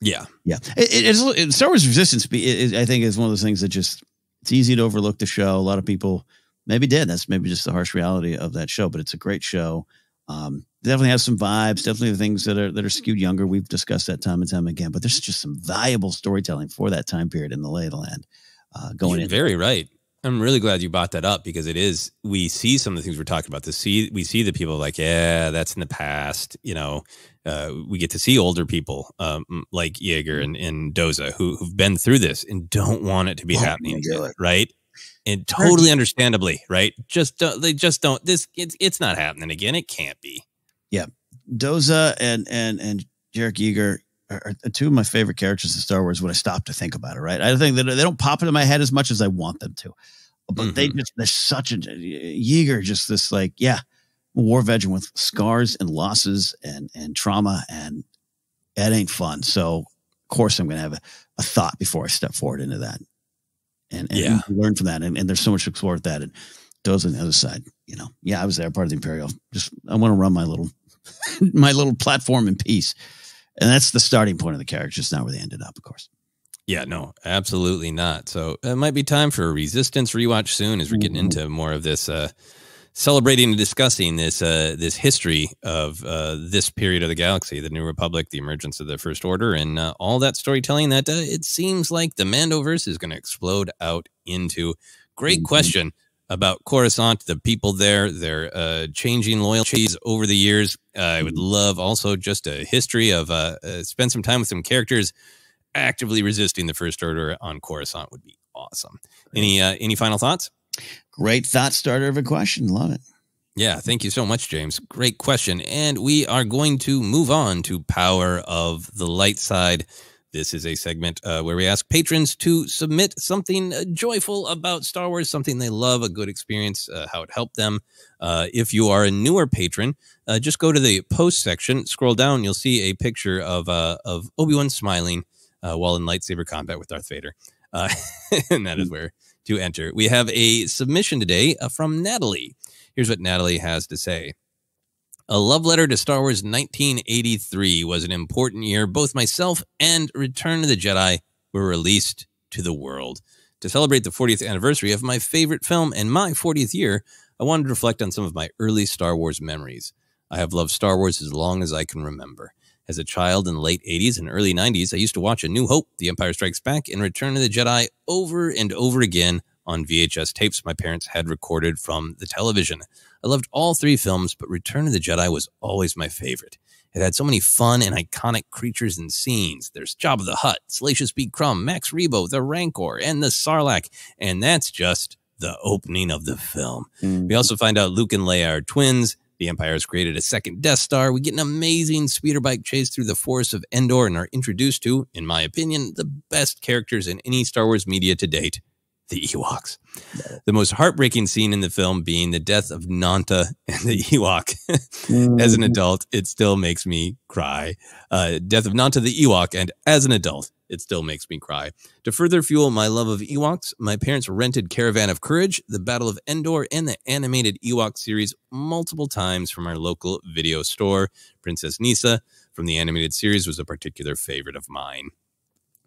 yeah, yeah. It, it's it, Star Wars Resistance. It, I think is one of those things that just it's easy to overlook the show. A lot of people maybe did. That's maybe just the harsh reality of that show. But it's a great show. Um, definitely has some vibes. Definitely the things that are that are skewed younger. We've discussed that time and time again. But there's just some valuable storytelling for that time period in the lay of the land. Uh, going You're in very right. I'm really glad you brought that up because it is we see some of the things we're talking about. To see we see the people like, yeah, that's in the past. You know, uh, we get to see older people um, like Yeager and, and Doza who who've been through this and don't want it to be happening again, right? And totally understandably, right? Just don't, they just don't. This it's it's not happening again. It can't be. Yeah, Doza and and and Jarek Yeager are two of my favorite characters in Star Wars when I stop to think about it, right? I think that they don't pop into my head as much as I want them to but mm-hmm. they just they're such a Yeager, just this like yeah, war veteran with scars and losses and and trauma, and it ain't fun. So of course I'm gonna have a, a thought before I step forward into that, and, and yeah. learn from that. And, and there's so much to explore with that. And Doza on the other side, you know, yeah, I was there, part of the Imperial. Just I want to run my little my little platform in peace. And that's the starting point of the character, just not where they ended up, of course. Yeah, no, absolutely not. So it might be time for a Resistance rewatch soon as we're getting Mm-hmm. into more of this, uh, celebrating and discussing this uh, this history of uh, this period of the galaxy, the New Republic, the emergence of the First Order, and uh, all that storytelling that uh, it seems like the Mandoverse is going to explode out into. Great Mhm. question about Coruscant, the people there, their uh, changing loyalties over the years. Uh, I would love also just a history of uh, uh, spend some time with some characters actively resisting the First Order on Coruscant would be awesome. Any uh, any final thoughts? Great thought starter of a question. Love it. Yeah, thank you so much, James. Great question. And we are going to move on to Power of the Light Side. This is a segment uh, where we ask patrons to submit something uh, joyful about Star Wars, something they love, a good experience, uh, how it helped them. Uh, if you are a newer patron, uh, just go to the post section, scroll down, you'll see a picture of uh, of Obi Wan smiling uh, while in lightsaber combat with Darth Vader, uh, and that is where to enter. We have a submission today uh, from Natalie. Here's what Natalie has to say. A love letter to Star Wars 1983 was an important year. Both myself and Return of the Jedi were released to the world. To celebrate the 40th anniversary of my favorite film and my 40th year, I wanted to reflect on some of my early Star Wars memories. I have loved Star Wars as long as I can remember. As a child in the late 80s and early 90s, I used to watch A New Hope, The Empire Strikes Back, and Return of the Jedi over and over again on VHS tapes my parents had recorded from the television. I loved all three films, but Return of the Jedi was always my favorite. It had so many fun and iconic creatures and scenes. There's Jabba the Hutt, Salacious B. Crumb, Max Rebo, the Rancor, and the Sarlacc, and that's just the opening of the film. We mm-hmm. also find out Luke and Leia are twins. The Empire has created a second Death Star. We get an amazing speeder bike chase through the forests of Endor and are introduced to, in my opinion, the best characters in any Star Wars media to date the Ewoks. The most heartbreaking scene in the film being the death of Nanta and the Ewok. as an adult, it still makes me cry. Uh, death of Nanta the Ewok, and as an adult, it still makes me cry. To further fuel my love of Ewoks, my parents rented Caravan of Courage, The Battle of Endor, and the animated Ewok series multiple times from our local video store. Princess Kneesaa from the animated series was a particular favorite of mine.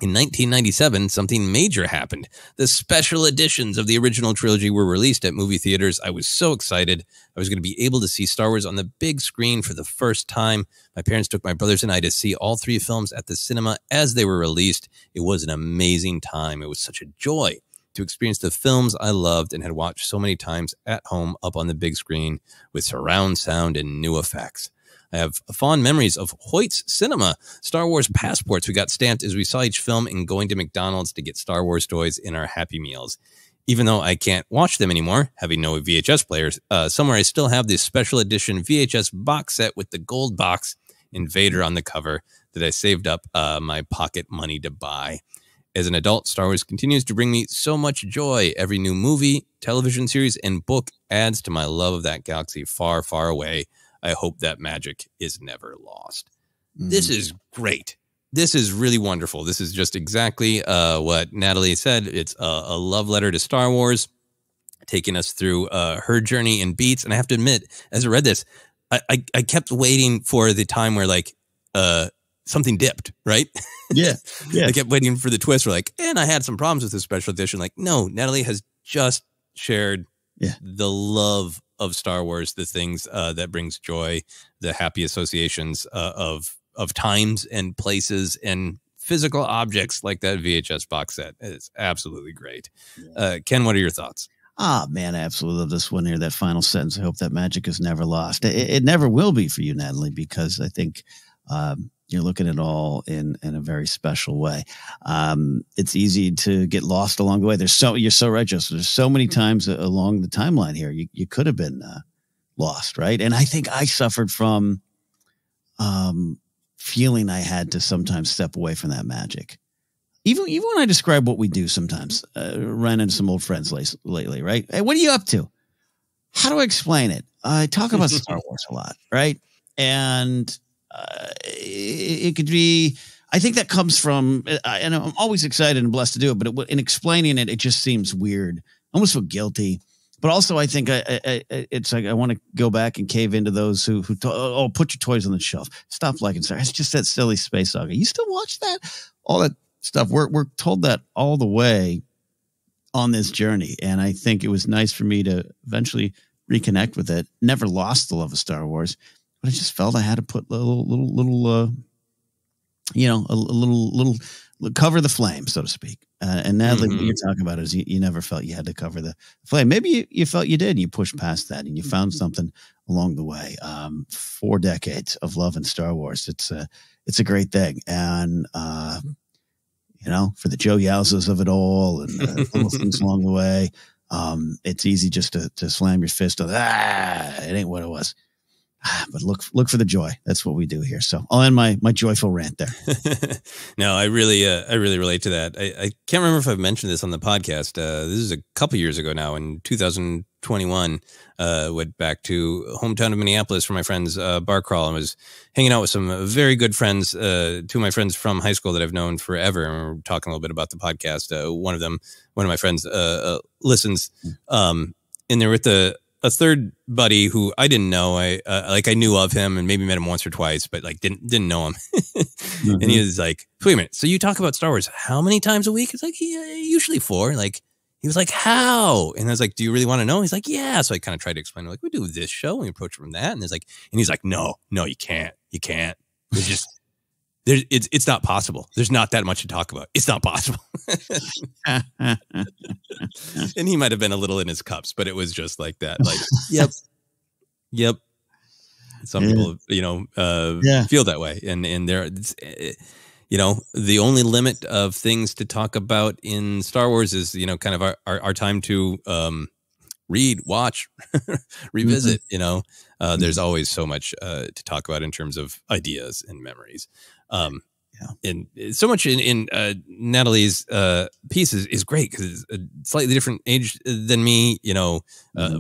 In 1997, something major happened. The special editions of the original trilogy were released at movie theaters. I was so excited. I was going to be able to see Star Wars on the big screen for the first time. My parents took my brothers and I to see all three films at the cinema as they were released. It was an amazing time. It was such a joy to experience the films I loved and had watched so many times at home up on the big screen with surround sound and new effects. I have fond memories of Hoyt's Cinema, Star Wars passports we got stamped as we saw each film and going to McDonald's to get Star Wars toys in our Happy Meals. Even though I can't watch them anymore, having no VHS players, uh, somewhere I still have this special edition VHS box set with the gold box Invader on the cover that I saved up uh, my pocket money to buy. As an adult, Star Wars continues to bring me so much joy. Every new movie, television series, and book adds to my love of that galaxy far, far away. I hope that magic is never lost. This is great. This is really wonderful. This is just exactly uh, what Natalie said. It's a, a love letter to Star Wars, taking us through uh, her journey in beats. And I have to admit, as I read this, I, I, I kept waiting for the time where like uh, something dipped, right? yeah, yeah. I kept waiting for the twist. Where like, and I had some problems with this special edition. Like, no, Natalie has just shared Yeah. the love of Star Wars, the things uh, that brings joy, the happy associations uh, of of times and places and physical objects like that VHS box set. It's absolutely great. Uh, Ken, what are your thoughts? Ah, man, I absolutely love this one here. That final sentence. I hope that magic is never lost. It, it never will be for you, Natalie, because I think um, you're looking at it all in in a very special way. Um, it's easy to get lost along the way. There's so you're so right, Joseph. There's so many times along the timeline here you you could have been uh, lost, right? And I think I suffered from um, feeling I had to sometimes step away from that magic even even when I describe what we do sometimes, uh, ran into some old friends late, lately, right? Hey, what are you up to? How do I explain it? I talk about Star Wars a lot, right? And uh, it, it could be. I think that comes from, uh, and I'm always excited and blessed to do it, but it, in explaining it, it just seems weird. I almost feel guilty. but also I think I, I, I it's like I want to go back and cave into those who who to, oh put your toys on the shelf, stop liking Star. It's just that silly space saga. You still watch that? All that stuff. We're we're told that all the way on this journey, and I think it was nice for me to eventually reconnect with it. Never lost the love of Star Wars, but I just felt I had to put a little little little uh, you know a, a little little cover the flame, so to speak. Uh, and Natalie, mm-hmm. what you're talking about is you, you, never felt you had to cover the flame. Maybe you, you felt you did, and you pushed past that, and you found something along the way. Um, four decades of love in Star Wars. It's a it's a great thing, and uh, you know, for the Joh Yowzas of it all, and uh, little things along the way. Um, it's easy just to to slam your fist on ah, it ain't what it was. but look look for the joy. That's what we do here. So I'll end my my joyful rant there. no, I really uh, I really relate to that. I, I, can't remember if I've mentioned this on the podcast. Uh, this is a couple years ago now. In 2021, uh, went back to hometown of Minneapolis for my friends uh, bar crawl and was hanging out with some very good friends. Uh, two of my friends from high school that I've known forever. And we are talking a little bit about the podcast. Uh, one of them, one of my friends, uh, uh, listens. Hmm. Um, and they're with the a third buddy who I didn't know. I uh, like I knew of him and maybe met him once or twice, but like didn't didn't know him. mm-hmm. And he mm-hmm. was like, "Wait a minute. So you talk about Star Wars how many times a week?" It's like yeah, usually four. Like he was like, "How?" And I was like, "Do you really want to know?" He's like, "Yeah." So I kind of tried to explain. Like we do this show, we approach from that, and he's like, and he's like, "No, no, you can't. You can't. There's just." There's, it's it's not possible. There's not that much to talk about. It's not possible. and he might have been a little in his cups, but it was just like that. Like, yep, Yep. Some yeah. people, you know, uh, yeah. feel that way, and and there, eh, you know, the only limit of things to talk about in Star Wars is, you know, kind of our our, our time to um, read, watch, revisit. Mm-hmm. You know, uh, mm-hmm. there's always so much uh, to talk about in terms of ideas and memories. Um, yeah. and so much in, in uh, Natalie's uh, piece is, is great because it's a slightly different age than me. You know, uh,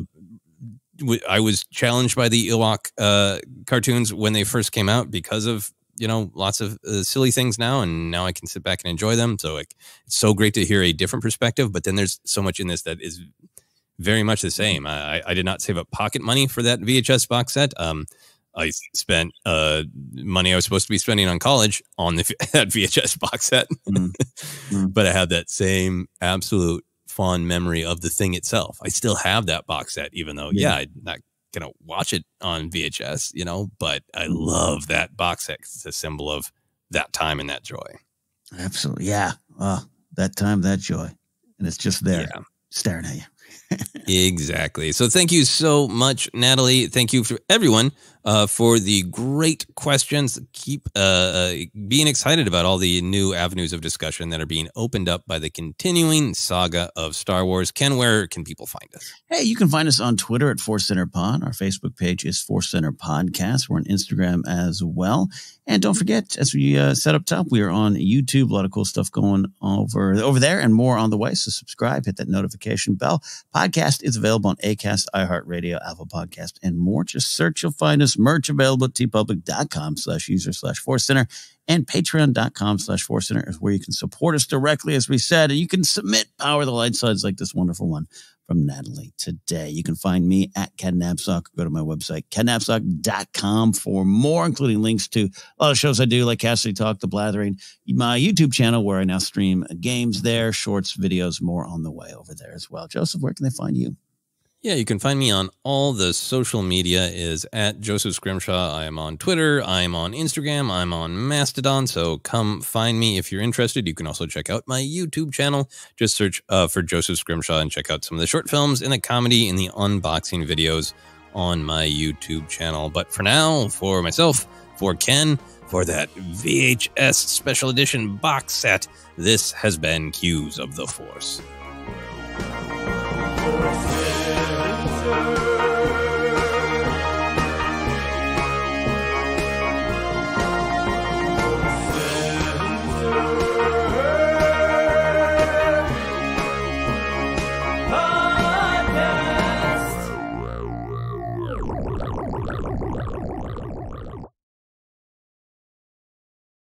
mm-hmm. I was challenged by the Ewok uh, cartoons when they first came out because of you know lots of uh, silly things now, and now I can sit back and enjoy them. So like, it's so great to hear a different perspective. But then there's so much in this that is very much the same. I, I did not save up pocket money for that VHS box set. Um, I spent uh, money I was supposed to be spending on college on the that VHS box set, mm. Mm. but I had that same absolute fond memory of the thing itself. I still have that box set, even though, yeah, yeah I'm not gonna watch it on VHS, you know, but I mm-hmm. love that box set. It's a symbol of that time and that joy. Absolutely. Yeah. Oh, that time, that joy. And it's just there yeah. staring at you exactly. So thank you so much, Natalie. Thank you for everyone uh, for the great questions. Keep uh, uh, being excited about all the new avenues of discussion that are being opened up by the continuing saga of Star Wars. Ken, where can people find us? Hey, you can find us on Twitter at Force Center Pod. Our Facebook page is Force Center Podcast. We're on Instagram as well. And don't forget, as we uh, set up top, we are on YouTube. A lot of cool stuff going over over there, and more on the way. So subscribe, hit that notification bell. Podcast is available on Acast, iHeartRadio, Apple Podcast, and more. Just search, you'll find us. Merch available at teepublic.com slash user slash force center and patreon.com slash force center is where you can support us directly, as we said, and you can submit power the light sides like this wonderful one from Natalie today. You can find me at Ken Napzok. Go to my website, kennapzok.com for more, including links to a lot of shows I do, like Cassidy Talk, The Blathering, my YouTube channel, where I now stream games there, shorts, videos, more on the way over there as well. Joseph, where can they find you? Yeah, you can find me on all the social media is at Joseph Scrimshaw. I am on Twitter, I'm on Instagram, I'm on Mastodon. So come find me if you're interested. You can also check out my YouTube channel. Just search uh, for Joseph Scrimshaw and check out some of the short films and the comedy and the unboxing videos on my YouTube channel. But for now, for myself, for Ken, for that VHS special edition box set, this has been Cues of the Force. Force.